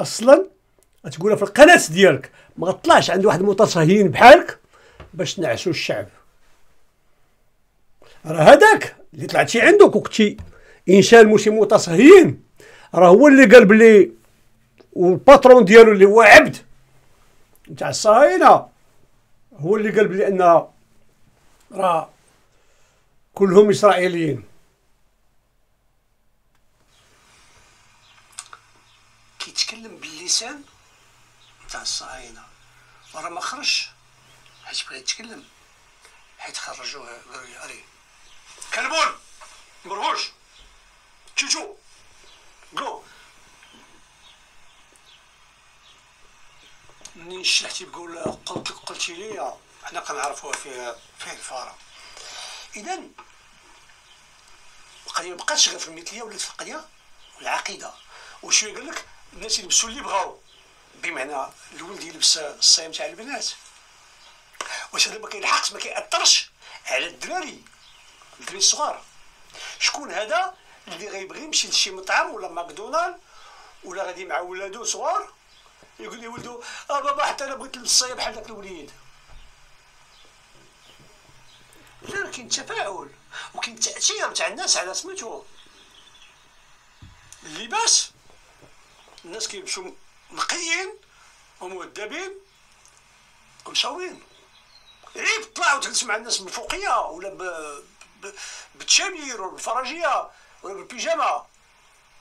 أصلا تقولها في القناة ديالك ما طلعش عند واحد المتصهين بحالك باش تنعسوا الشعب. راه هذاك اللي طلعتي عندك وكنتي انسان ماشي متصهين راه هو اللي قال بلي والباترون ديالو اللي هو عبد نتاع الصهاينة هو اللي قال بلي أن راه كلهم إسرائيليين. كيتكلم باللسان؟ تاع الصهاينه وراه ما خرجش. حيت بغى يتكلم حيت خرجوه قالوا لي أري كلبون مرهوش تشوشو جو منين شلحتي بقول قلت قلتي لي حنا كنعرفوها فيه فيه الفارة. إذا القضية مابقاتش غير في المثلية ولات في القضية العقيده وشوية قال لك الناس يلبسوا اللي بغاو. بمعنى الولد يلبس الصيام تاع البنات. واش هذا ما كيلحقش ما كيأثرش على الدراري الدراري الصغار. شكون هذا اللي غيبغي يمشي لشي مطعم ولا ماكدونالد ولا غادي مع ولادو صغار يقول لي ولدو آه بابا حتى أنا بغيت نلبس الصيام بحال داك الوليد. لا كاين تفاعل وكاين تأثير تاع الناس على سميتو. اللباس الناس كيمشيو نقيين ومؤدبين ومشاوين عيب طلعوا تجلس مع الناس بالفوقيه ولا. بالتشامير ولا بالفراجيه ولا بالبيجامة.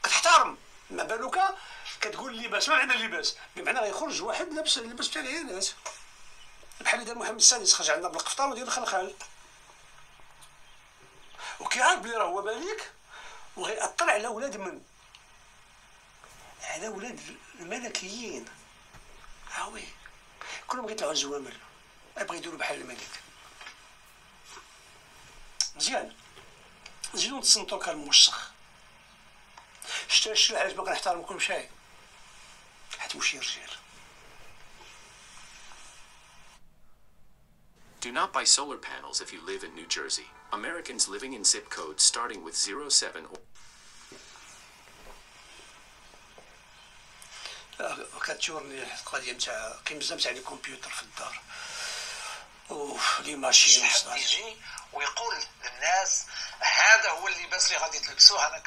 كتحترم. ما بالك؟ كتقول اللباس. ما معنى اللباس؟ بمعنى غيخرج واحد لابس اللباس تاع العيالات بحال دار محمد السادس خرج عندنا بالقفطان وديال الخلخال وكيعرف بلي راه هو ملك وغيأثر على ولاد من على ولاد الملكيين. هاوي كلهم غيطلعوا الزوامل يبغي يديروا بحال الملك. مزيان. نزيدو نتصنتو كالموسخ شتا الشي علاش ما كنحترمكم شي حيت ماشي رجال. Do not buy solar panels if you live in New Jersey. Americans living in zip codes starting with 07 or كتشورني القضية نتاع كاين بزاف تاع لي كمبيوتر في الدار. ولي ماشين شي حد يجي ويقول للناس هذا هو اللباس اللي غادي تلبسوه أنا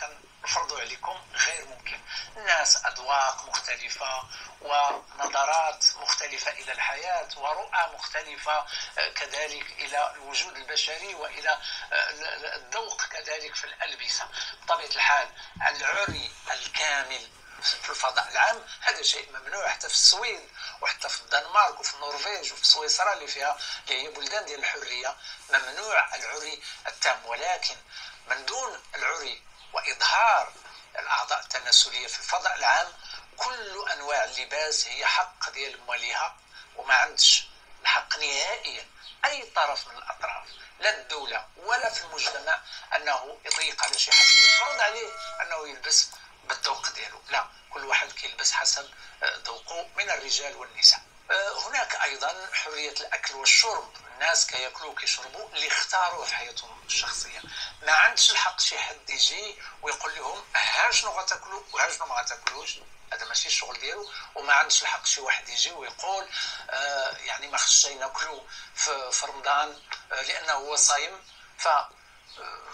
كنفرضوا عليكم غير ممكن. الناس أذواق مختلفة ونظرات مختلفة إلى الحياة ورؤى مختلفة آه، كذلك إلى الوجود البشري وإلى آه، الذوق كذلك في الألبسة. بطبيعة الحال العري الكامل في الفضاء العام هذا شيء ممنوع حتى في السويد وحتى في الدنمارك وفي النرويج وفي سويسرا اللي فيها اللي هي بلدان ديال الحرية. ممنوع العري التام ولكن من دون العري وإظهار الأعضاء التناسلية في الفضاء العام كل أنواع اللباس هي حق ديال مواليها وما عندش الحق نهائيا أي طرف من الأطراف لا الدولة ولا في المجتمع أنه يضيق على شي حد ويفرض عليه أنه يلبس بالذوق ديالو. لا كل واحد كيلبس حسب آه، ذوقه من الرجال والنساء. آه، هناك أيضا حرية الأكل والشرب. الناس كيأكلوا وكيشربوا اللي اختاروه في حياتهم الشخصية. ما عندش الحق شي حد يجي ويقول لهم ها شنو غتاكلوا وها شنو ما غتاكلوش. هذا ماشي الشغل ديالو. وما عندش الحق شي واحد يجي ويقول آه يعني ما خصش ناكلوا في, في رمضان آه لأنه هو صايم. ف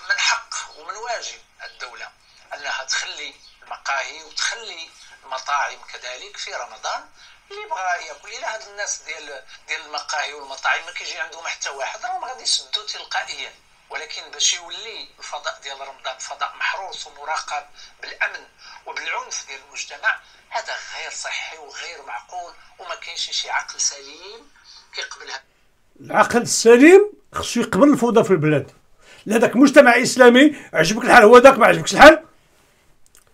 من حق ومن واجب الدولة أنها تخلي المقاهي وتخلي المطاعم كذلك في رمضان اللي بغى ياكل إلى هاد الناس ديال ديال المقاهي والمطاعم ما كيجي عندهم حتى واحد راهم غادي يسدوا تلقائيا. ولكن باش يولي الفضاء ديال رمضان فضاء محروس ومراقب بالأمن وبالعنف ديال المجتمع هذا غير صحي وغير معقول وما كاينش شي عقل سليم كيقبلها العقل السليم خصو يقبل الفوضى في البلاد. لا داك مجتمع إسلامي عجبك الحال؟ هو داك ما عجبكش الحال؟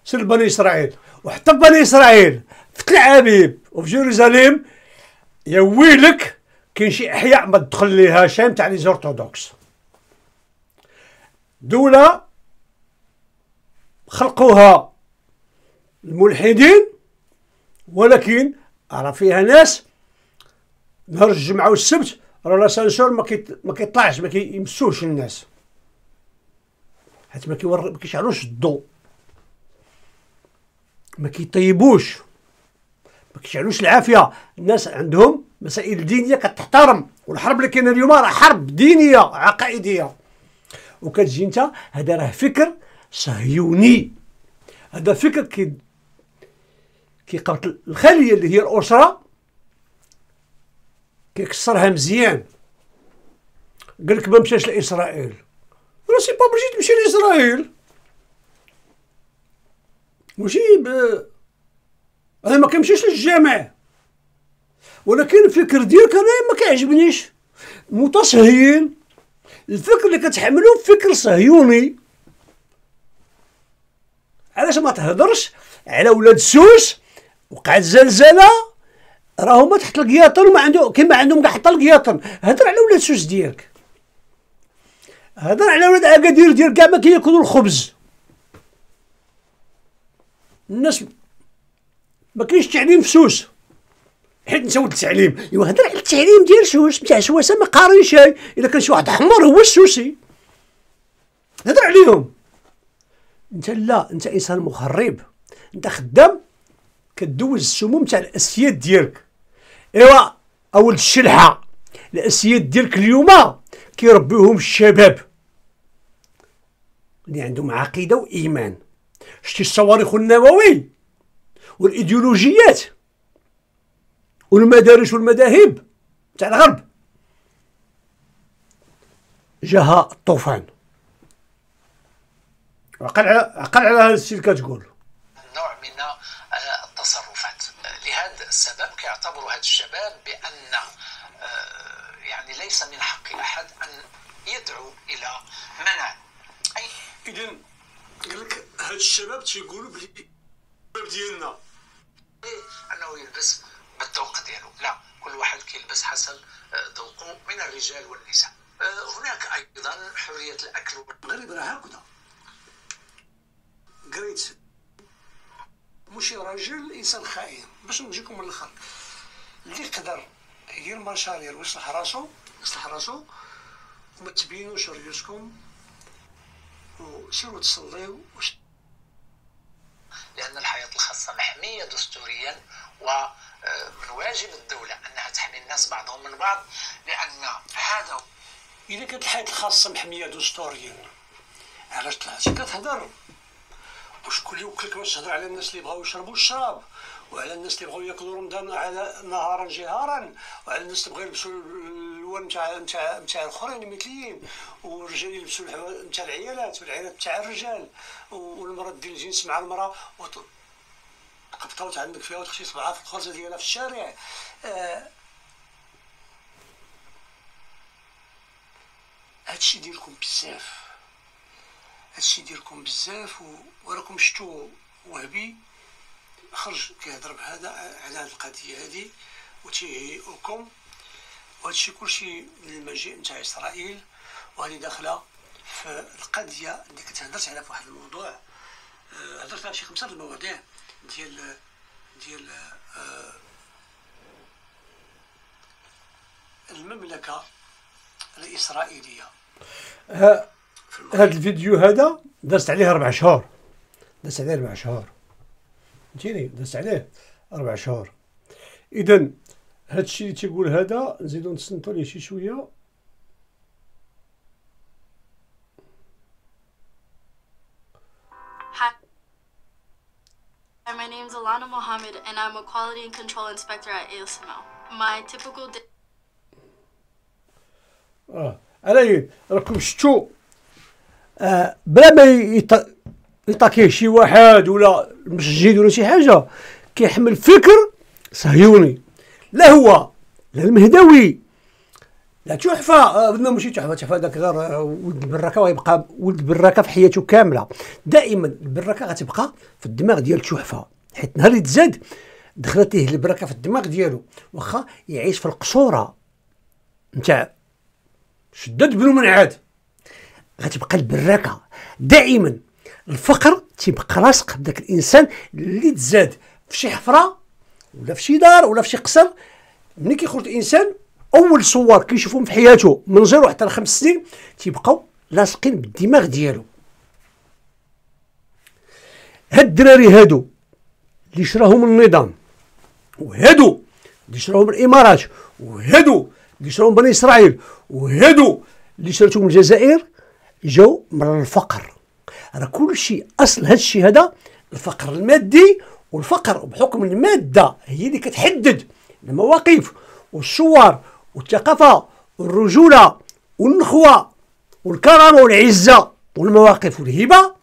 سير بني إسرائيل. وحتى بني إسرائيل في تل ابيب وفي جيروزاليم يا ويلك كاين شي إحياء ما تدخل ليها شام تاع لي زورتودوكس. دولة خلقوها الملحدين ولكن راه فيها ناس نهار الجمعة والسبت راه لاسانسور ما ما كيطلعش ما كيمسوش الناس. حيت ما كيشعلوش الضوء. ما كيطيبوش. ما كيشعلوش العافية. الناس عندهم مسائل دينية كتحترم والحرب اللي كاينة اليوم راه حرب دينية عقائدية. وكتجي انت هذا راه فكر صهيوني. هذا فكر كي كيقتل الخلية اللي هي الأسرة كيكسرها مزيان. قال لك ما مشاش لإسرائيل. راه سي با تمشي لإسرائيل. ماشي ب... أنا ما كنمشيش للجامع. ولكن الفكر ديالك أنا ما كيعجبنيش. متصهين الفكر اللي كتحملو فكر صهيوني. علاش ما تهضرش على ولاد سوس وقعت زلزله راهما تحت القياطن وما عندهم كيما عندهم كاع حتى القياطن هضر على ولاد سوس ديالك. هضر على ولاد أكادير ديالك كاع ما كياكلوا الخبز. الناس ما كاينش تعليم في سوس حيت انت ولد التعليم. ايوا هضر على التعليم ديال سوس نتاع سواسه ما قاري شي إلا كان شي واحد حمر هو السوسي. هضر عليهم. أنت لا أنت إنسان مخرب. أنت خدام كدوز السموم تاع الاسياد ديالك. إيوا أول الشلحة. الاسياد ديالك اليوم كيربيوهم الشباب. اللي عندهم عقيدة وإيمان. شتي الصواريخ النووي والإيديولوجيات والمدارس والمذاهب تاع الغرب. جاها الطوفان. عقل على عقل على هذا الشيء اللي كتقول. نوع من التصرفات. لهذا السبب كيعتبروا هاد الشباب بأن آه، يعني ليس من حق أحد أن يدعو إلى منع. اي اذا قال لك هاد الشباب تيقولوا بلي ديالنا؟ أنه يلبس بالذوق ديالو. لا كل واحد كيلبس حسب آه، ذوقه من الرجال والنساء. آه، هناك أيضا حرية الأكل المغرب راه هكذا. قريت ماشي راجل إنسان خائن. باش نجيكم من الآخر اللي يقدر يدير مشاريع ويصلح راسو يصلح راسو وما تبينوش رجلكم وسيروا تصليو لأن الحياة الخاصة محمية دستوريا ومن واجب الدولة أنها تحمي الناس بعضهم من بعض لأن هذا الا كانت الحياة الخاصة محمية دستوريا علاش طلعتي كتهضر وشكون اللي وكلك باش تهضر على الناس اللي بغاو يشربوا الشراب؟ وعلى الناس اللي بغاو ياكلوا رمضان على نهارا جهارا وعلى الناس اللي بغاو يلبسوا الالوان نتاع نتاع نتاع الأخرين المثليين والرجال يلبسوا نتاع العيالات والعيالات نتاع الرجال. والمرأة دير الجنس مع المرأة قبطوت عندك فيها وتخشي صبعها في الخرزة ديالها في الشارع. آه هادشي ديالكم بزاف. هادشي ديالكم بزاف وراكم شفتوا وهبي. خرج كيهضر بهذا على هاد القضية هادي وتيهيئكم. وهادشي كلشي من المجيء نتاع إسرائيل. وهذه داخلة في القضية اللي كنت هدرت على واحد الموضوع. آه، هدرت على شي خمسة المواضيع ديال ديال آه، المملكة الإسرائيلية. هذا الفيديو هذا دازت عليه أربع شهور. دازت عليه أربع شهور. فهمتيني دازت عليه أربع شهور اذا هذا الشيء اللي تيقول هذا نزيدو نتصنتو ليه شي شوية Hi, my name is Alana Mohammed, and I'm a quality and control inspector at ASML. My typical day. آه على راكم شفتوا آه بلا ما يط... يطاكيه شي واحد ولا مسجد ولا شي حاجة كيحمل فكر صهيوني. لا هو لا المهدوي. لا تحفة. آه ماشي تحفة تحفة هذاك غير آه، ولد البراكه ويبقى ولد البراكه في حياته كاملة. دائما البراكه غتبقى في الدماغ ديال تحفة حيت نهار تزاد دخلت ليه البراكه في الدماغ ديالو واخا يعيش في القصورة. نتاع شدد بنو من عاد غتبقى البراكه دائما الفقر تيبقى لاصق بداك الإنسان اللي تزاد في شي حفرة ولا في شي دار ولا في شي قصر. ملي كيخرج الإنسان أول صور كيشوفهم في حياته من زيرو حتى لخمس سنين تيبقاو لاصقين بالدماغ ديالو. هاد الدراري هادو اللي شراهم النظام وهادو اللي شراهم الإمارات وهادو اللي شراهم بني إسرائيل وهادو اللي شراتهم الجزائر جاو من الفقر. راه كل شيء. أصل هذا الشيء هذا الفقر المادي والفقر بحكم المادة هي اللي كتحدد المواقف والصور والثقافة والرجولة والنخوة والكرامة والعزة والمواقف والهبة.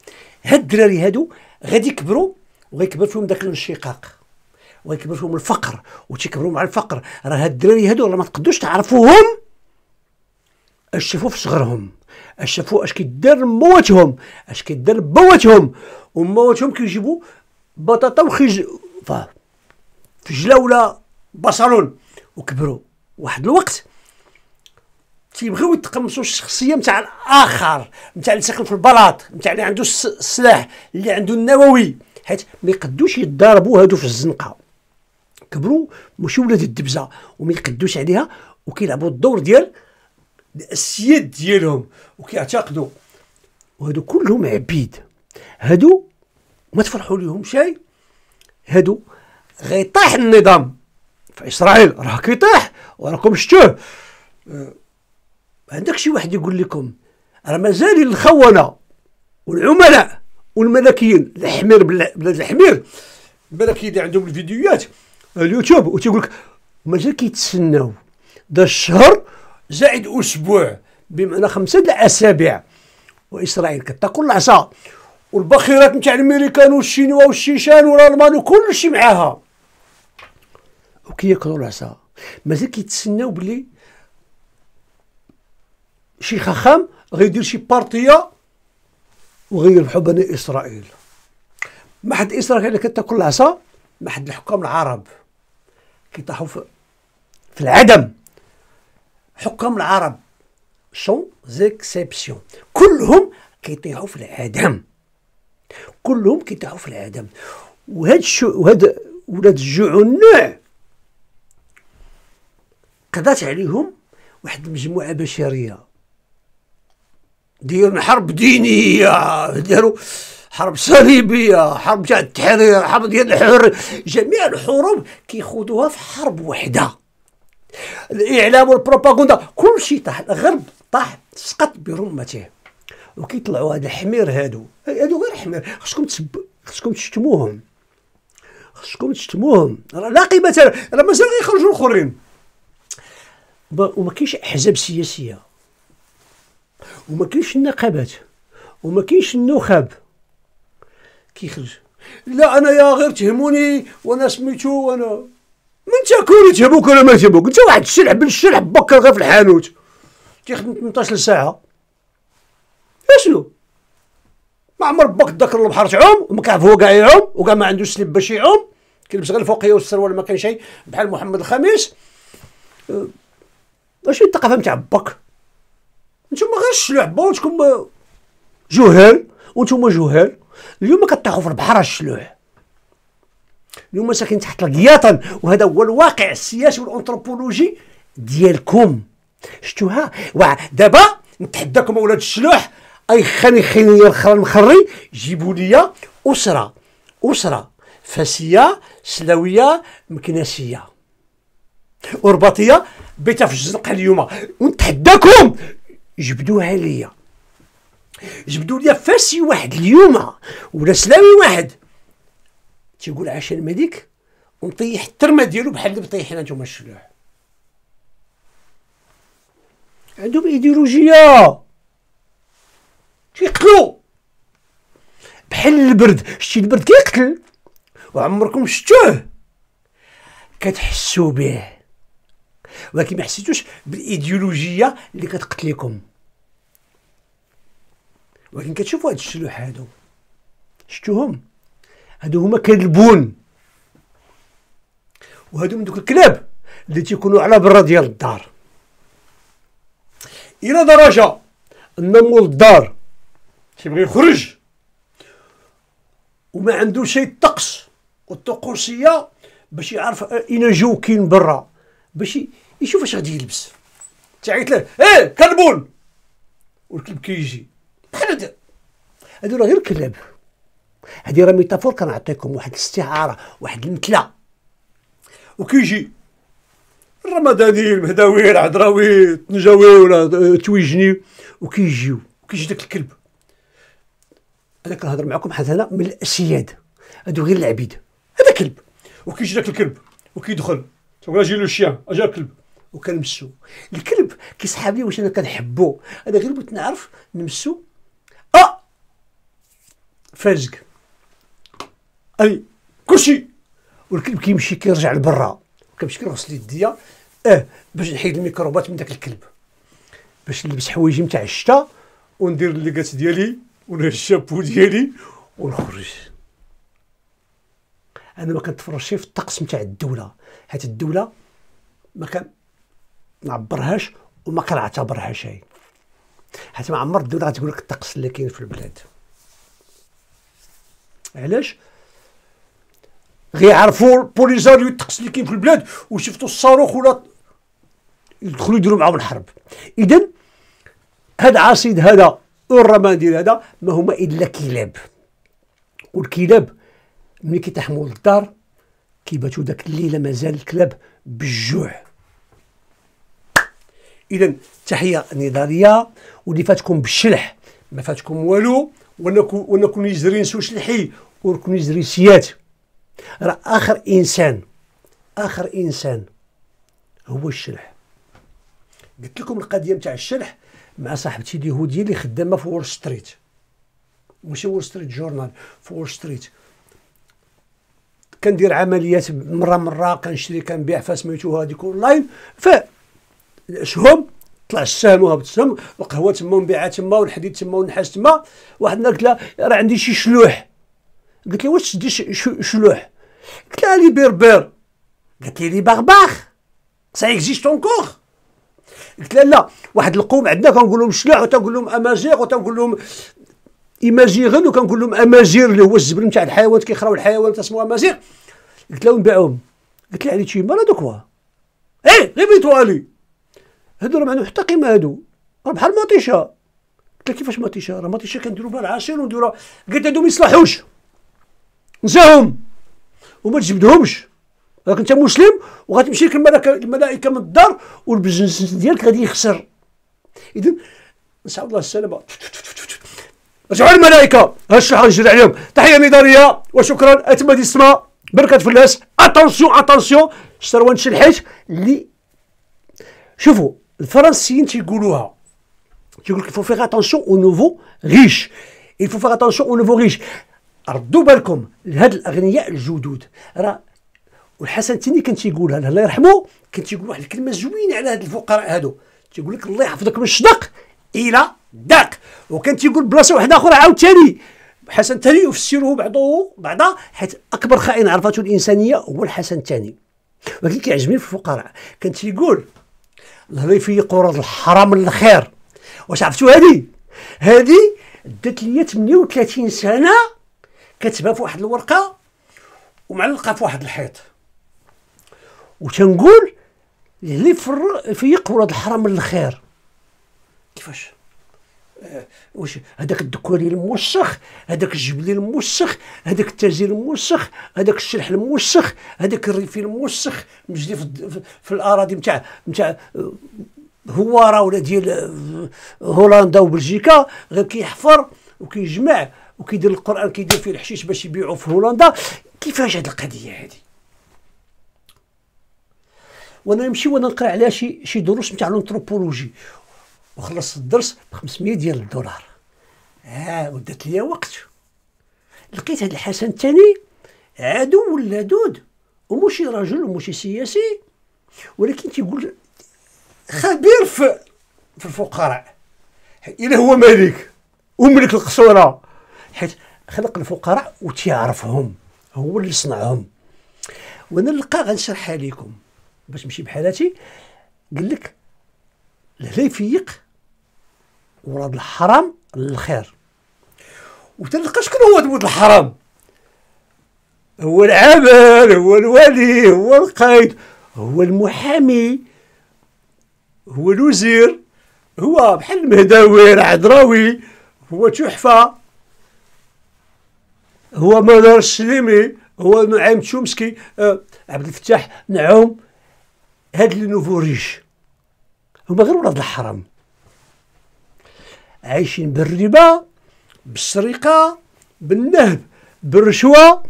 هاد الدراري هادو غادي يكبروا وغيكبر فيهم داك الانشقاق ويكبر فيهم الفقر وتيكبروا مع الفقر. راه هاد الدراري هادو راه ما تقدوش تعرفوهم اش شافوا في صغرهم. اش شافوا اش كيدار مواتهم اش كيدار بواتهم ومواتهم كيجيبوا بطاطا وخيج في جلاوله بصلون وكبروا واحد الوقت. تيبغيو يتقمصوا الشخصية نتاع الآخر نتاع اللي ساكن في البلاط نتاع اللي عنده السلاح اللي عنده النووي. حيت ما يقدوش يضاربوا هادو في الزنقة. كبروا ماشي ولاد الدبزة وما يقدوش عليها وكيلعبوا الدور ديال السياد ديالهم. وكيعتقدوا وهادو كلهم عبيد. هادو ما تفرحوا لهم شيء. هادو غيطيح النظام. في إسرائيل راه كيطيح وراكم شفتوه أه عندك شي واحد يقول لكم راه مازال الخونة والعملاء والملكيين الحمير بلاد الحمير. الملكيين اللي عندهم الفيديوهات اليوتيوب وتيقول لك مازال كيتسناو. دا الشهر زائد أسبوع بمعنى خمسة الاسابيع وإسرائيل كتاكل العصا والبخيرات نتاع الامريكان والشينوا والشيشان والألمان وكل شيء معاها وكياكلوا العصا مازال كيتسناو بلي شي حاخام غيدير شي partie وغيربحوا بني إسرائيل. ما حد إسرائيل اللي كتاكل العصا ما حد الحكام العرب كيطيحوا في العدم. حكام العرب. sans exception كلهم كيطيحوا في العدم كلهم كيطيحوا في العدم وهاد الشو وهاد ولاد الجعناع قضات عليهم واحد المجموعة بشرية. ديرنا حرب دينية داروا حرب صليبية حرب تاع التحرير حرب ديال الحر. جميع الحروب كيخوضوها في حرب وحدة. الإعلام والبروباغندا كل شيء طاح الغرب طاح سقط برمته وكيطلعوا هاد الحمير هادو. هادو غير حمير خصكم تسب خصكم تشتموهم. خصكم تشتموهم. لا قيمة راه مازال غيخرجوا الآخرين. وما كاينش أحزاب سياسية. وما كاينش النقابات. وما كاينش النخب كيخرج. لا أنا يا غير تهموني وأنا سميتو وأنا من تكون تهموك ولا ما تهموك انت واحد الشلع بالشلع بكر غير في الحانوت. كيخدم 18 ساعه أشنو؟ ما عمر باك تذكر البحر تعوم وما كيعرف هو كاع يعوم وكاع ما عندوش slip باش يعوم كيلبس غير الفوقية والسروال ما كاين شيء بحال محمد الخميس. ماشي الثقافه نتاع باك نتوما غير الشلوع وانتكم جهال وأنتم جهال اليوم كطيحوا في البحر الشلوع اليوم ساكن تحت القياطن وهذا هو الواقع السياسي والأنثروبولوجي ديالكم. شفتوها؟ دابا نتحداكم أولاد الشلوح. أي خاني خيني الخري جيبوا لي أسرة. أسرة فاسية سلاوية مكناسيه ورباطية بيتها في الزنقه اليوم. ونتحداكم. جبدوها ليا. جبدوا لي فاسي واحد اليوم ولا سلاوي واحد. تيقول عشان الملك ونطيح الترمة ديالو بحال اللي بطيحنا نتوما الشلوح عندهم إيديولوجية. كيقتلوا بحال البرد شتي البرد كيقتل. وعمركم شفتوه؟ كتحسوا به. ولكن ما حسيتوش بالإيديولوجية اللي كتقتلكم ولكن كتشوفوا هاد الشلوح هادو. شفتوهم؟ هادو هما كلبون وهادو من دوك الكلاب اللي تيكونوا على برا ديال الدار. إلى درجة أن مول الدار تيبغي يخرج وما عنده شي الطقس والطقوسيه باش يعرف أين جو كاين برا باش يشوف اش غادي يلبس. تعيط له إيه كلبون والكلب كيجي. بحال هادو غير كلاب هادي راه ميتافور كنعطيكم واحد الاستعاره واحد المثلة. وكيجي الرمضاني المهداوي العذراوي الطنجاوي ولا تويجني وكيجيو وكيجي داك الكلب. أنا كنهضر معكم حتى أنا من الأسياد. هادو غير العبيد. هذا كلب. وكيجي داك الكلب وكيدخل. تقول أجي لو شيان اجا الكلب. وكنمسو. الكلب كيسحاب لي واش أنا كنحبو. أنا غير بغيت نعرف نمسو. آه! فازق أي كلشي والكلب كيمشي كيرجع لبرا. كنمشي كنغسل يديا. أه باش نحيد الميكروبات من داك الكلب. باش نلبس حوايجي نتاع الشتا وندير الليكات ديالي وندير الشابو ديالي ونخرج. أنا ما كنتفرجش في الطقس نتاع الدولة. حيت الدولة ما كان نعبرهاش وما كنعتبرها شيء حيت ما عمر الدولة غتقول لك الطقس اللي كاين في البلاد. علاش؟ غيعرفوا البوليزاريو الطقس اللي كاين في البلاد وشفتوا الصاروخ ولا يدخلوا يديروا معاهم الحرب. اذا هاد عصيد هذا والرمان ديال هذا ما هما إلا كلاب والكلاب ملي كيتحموا للدار كيباتوا داك الليلة مازال الكلاب بالجوع. اذا تحية نضاليه واللي فاتكم بالشلح ما فاتكم والو وأنا كون يجري نسو شلحي ونكون يجري سيات. راه آخر إنسان آخر إنسان هو الشلح قلت لكم القضية نتاع الشلح مع صاحبتي اليهوديه اللي خدامة في وول ستريت ماشي وول ستريت جورنال في وول ستريت كندير عمليات مرة مرة كنشري كنبيع فسميتو هذيك اونلاين ف شهم طلع السهم وهبط السهم القهوه تما ونبيعها تما والحديد تما والنحاس تما. واحد قالت لها راه عندي شي شلوح. قلت لها واش تدي شلوح؟ قلت لها les berbères قالت لي les berbères ça existe encore قلت لها لا. واحد القوم عندنا كنقول لهم شلوح وتنقول لهم امازيغ وتنقول لهم ايمازيغن وكنقول لهم امازير اللي هو الزبل نتاع الحيوانات كيخراو الحيوانات اسمو امازيغ قلت لهم نبيعوهم قلت لها علي تيما لا دوك إيه غير بيتو الي هادو راه ما عندهم حتى قيمه هادو. راه بحال مطيشه قلت لها كيفاش مطيشه راه مطيشه كنديرو بها العصير ونديرو قلت هادو ما يصلحوش. نساهم وما تجبدهمش. راك انت مسلم وغتمشي لك الملائكه من الدار والبزنس ديالك غادي يخسر. اذا نسأل الله السلامة. رجعوا الملائكه هاش راح نجري عليهم تحية نضاليه وشكرا. اتم هذه السماء بركة فلاس اتونسيون اتونسيون شتروان شلحيت اللي شوفوا الفرنسيين تيقولوها. تيقول لك فو فيغ اتونسيون أو نوفو ريش il فيغ اتونسيون أو نوفو ريش ردوا بالكم لهاد الأغنياء الجدد. راه والحسن تاني كان تيقولها الله يرحمه كان تيقول واحد الكلمة زوينة على هاد الفقراء هادو. تيقول لك الله يحفظك من الشدق إلى داق وكان تيقول بلاصة واحدة أخرى عاوتاني. حسن الثاني يفسره بعضه بعضا حيت أكبر خائن عرفته الإنسانية هو الحسن الثاني ولكن كيعجبني في الفقراء كان تيقول الله يفيقوا راه الحرام من الخير واش عرفتوا هذه هذه دات لي 38 سنة كتبها في واحد الورقة ومعلقة في واحد الحيط. وتنقول اللي يفيق ولاد الحرام من الخير. كيفاش؟ آه، واش هذاك الدكوري الموسخ هذاك الجبلي الموسخ هذاك التاجي الموسخ هذاك الشلح الموسخ هذاك الريفي الموسخ مجدي في, في الأراضي نتاع نتاع آه، هوارة ولا ديال آه، هولندا وبلجيكا غير كيحفر وكيجمع وكيدير القرآن كيدير فيه الحشيش باش يبيعوا في هولندا. كيفاش هذه القضية هذه وأنا نمشي وأنا نقرأ عليها شي شي دروس نتاع الانثروبولوجي وخلصت الدرس ب 500 ديال الدولار. ها ودات ليا وقت. لقيت هذا الحسن الثاني عدو ولا دود؟ ومشي رجل ومشي سياسي. ولكن تيقول خبير في في الفقراء. إلا هو ملك وملك القصورة. حيت خلق الفقراء وتيعرفهم هو اللي صنعهم. وأنا نلقى غنشرحها لكم باش نمشي بحالاتي قال لك لا يفيق ولاد الحرام للخير. وتلقى شكون هو ولد الحرام؟ هو العمل هو الولي هو القائد هو المحامي هو الوزير هو بحال المهداوي العذراوي هو تحفة. هو منار السليمي هو نعيم تشومسكي. آه عبد الفتاح نعوم. هاد لي نوفو ريش. هما غير ولاد الحرام. عايشين بالربا بالسرقة بالنهب بالرشوة.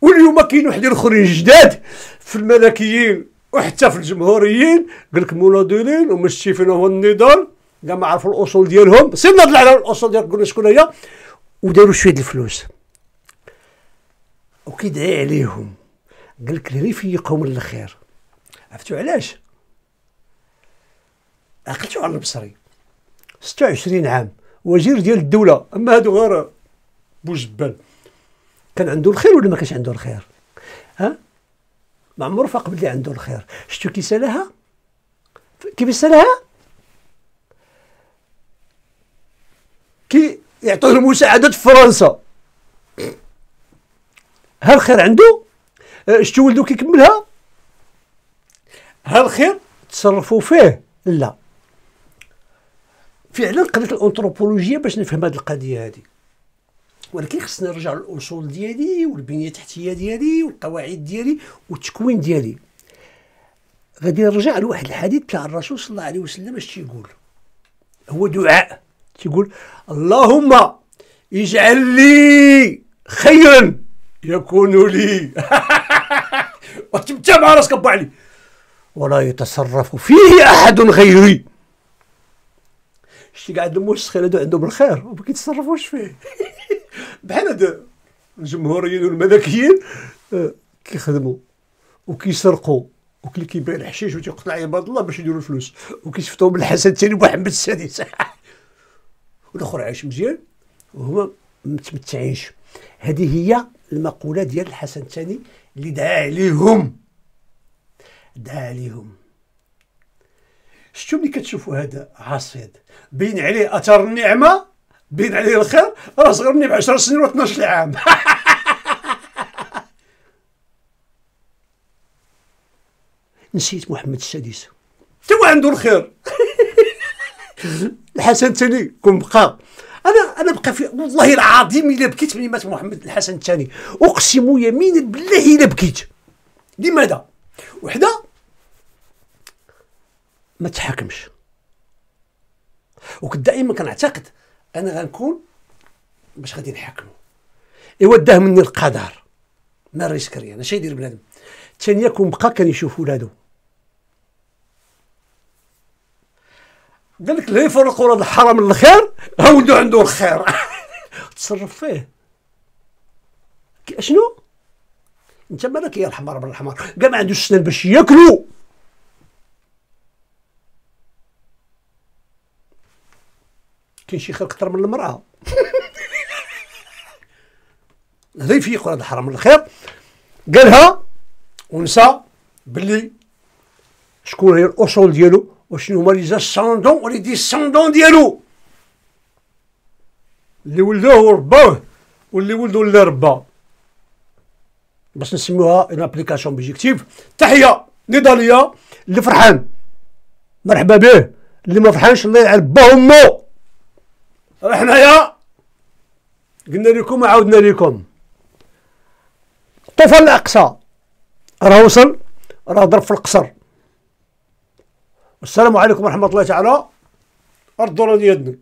واليوم كاين وحدين اخرين جداد في الملكيين وحتى في الجمهوريين. قال لك مناضلين ومشي فينا هو النضال. كاع ما عرفوا الأصول ديالهم. سير نضل على الأصول ديال قلنا شكون هي؟ وداروا شوية الفلوس. وكيدعي عليهم. قال لك اللي يفيقهم للخير. عرفتوا علاش؟ عقلتوا على البصري. 26 عام وزير ديال الدولة. أما هادو غير بوجبال كان عنده الخير ولا ما كانش عنده الخير؟ ها؟ ما عمرو فاق بلي عنده الخير. شتو كي سالها؟ كيف سالها؟ كي يعطوه المساعدات في فرنسا. ها الخير عنده؟ أه، شتو ولدو كيكملها؟ ها الخير تصرفوا فيه؟ لا. فعلا قريت الانثروبولوجيا باش نفهم هذه القضية هذه ولكن خصني نرجع للأصول ديالي والبنية التحتية ديالي والقواعد ديالي والتكوين ديالي. غادي نرجع لواحد الحديث تاع الرسول صلى الله عليه وسلم اش تيقول؟ هو دعاء. تيقول اللهم اجعل لي خيرا. يكون لي. وتبتا مع راسك أبو علي؟ ولا يتصرف فيه أحد غيري. شتي قاعد الموسخين هادو عندهم الخير وما كيتصرفوش فيه. بحال هاد الجمهوريين والملكيين آه، كيخدموا وكيسرقوا وكل كيبيع الحشيش وتيقتل عباد الله باش يديروا الفلوس. وكيشفتهم بالحسن الثاني محمد السادس. والآخر عايش مزيان وهما متمتعينش. هذه هي المقولة ديال الحسن الثاني اللي دعا عليهم دعا عليهم شتو ملي كتشوفوا هذا عصيد؟ بين عليه أثر النعمة بين عليه الخير راه صغر مني ب 10 سنين و 12 عام. نسيت محمد السادس. تو عنده الخير. الحسن الثاني كون بقى. أنا بقى في والله العظيم الا بكيت ملي مات محمد الحسن الثاني اقسم يمينا بالله الا بكيت. لماذا؟ وحده ما تحاكمش. وكنت دائما كنعتقد أنا غنكون باش غادي نحاكمو. ايوا داه مني القدر. ما ريسكري أنا شي يدير بنادم. ثانيا كون بقى كان يشوف ولادو. قال لك لا يفرقوا الحرام من الخير ولدو عنده الخير. تصرف فيه. شنو؟ انت مالك يا الحمار بن الحمار. ما عندوش سنان باش ياكلوا. كاين شي خير أكثر من المرأة. هذا يفيق هذا حرام الخير. قالها ونسى باللي شكون هي الاصول ديالو؟ وشنو هما les ascendants و les descendants ديالو. اللي ولدوه وربوه واللي ولدو اللي رباه باش نسميوها une application bijective تحية نضاليه اللي فرحان مرحبا به. اللي ما فرحانش الله يلعن با امو حنايا قلنا لكم وعاودنا لكم. الطوفان الأقصى. راه وصل. راه ضرب في القصر. السلام عليكم ورحمة الله تعالى. أرض يدني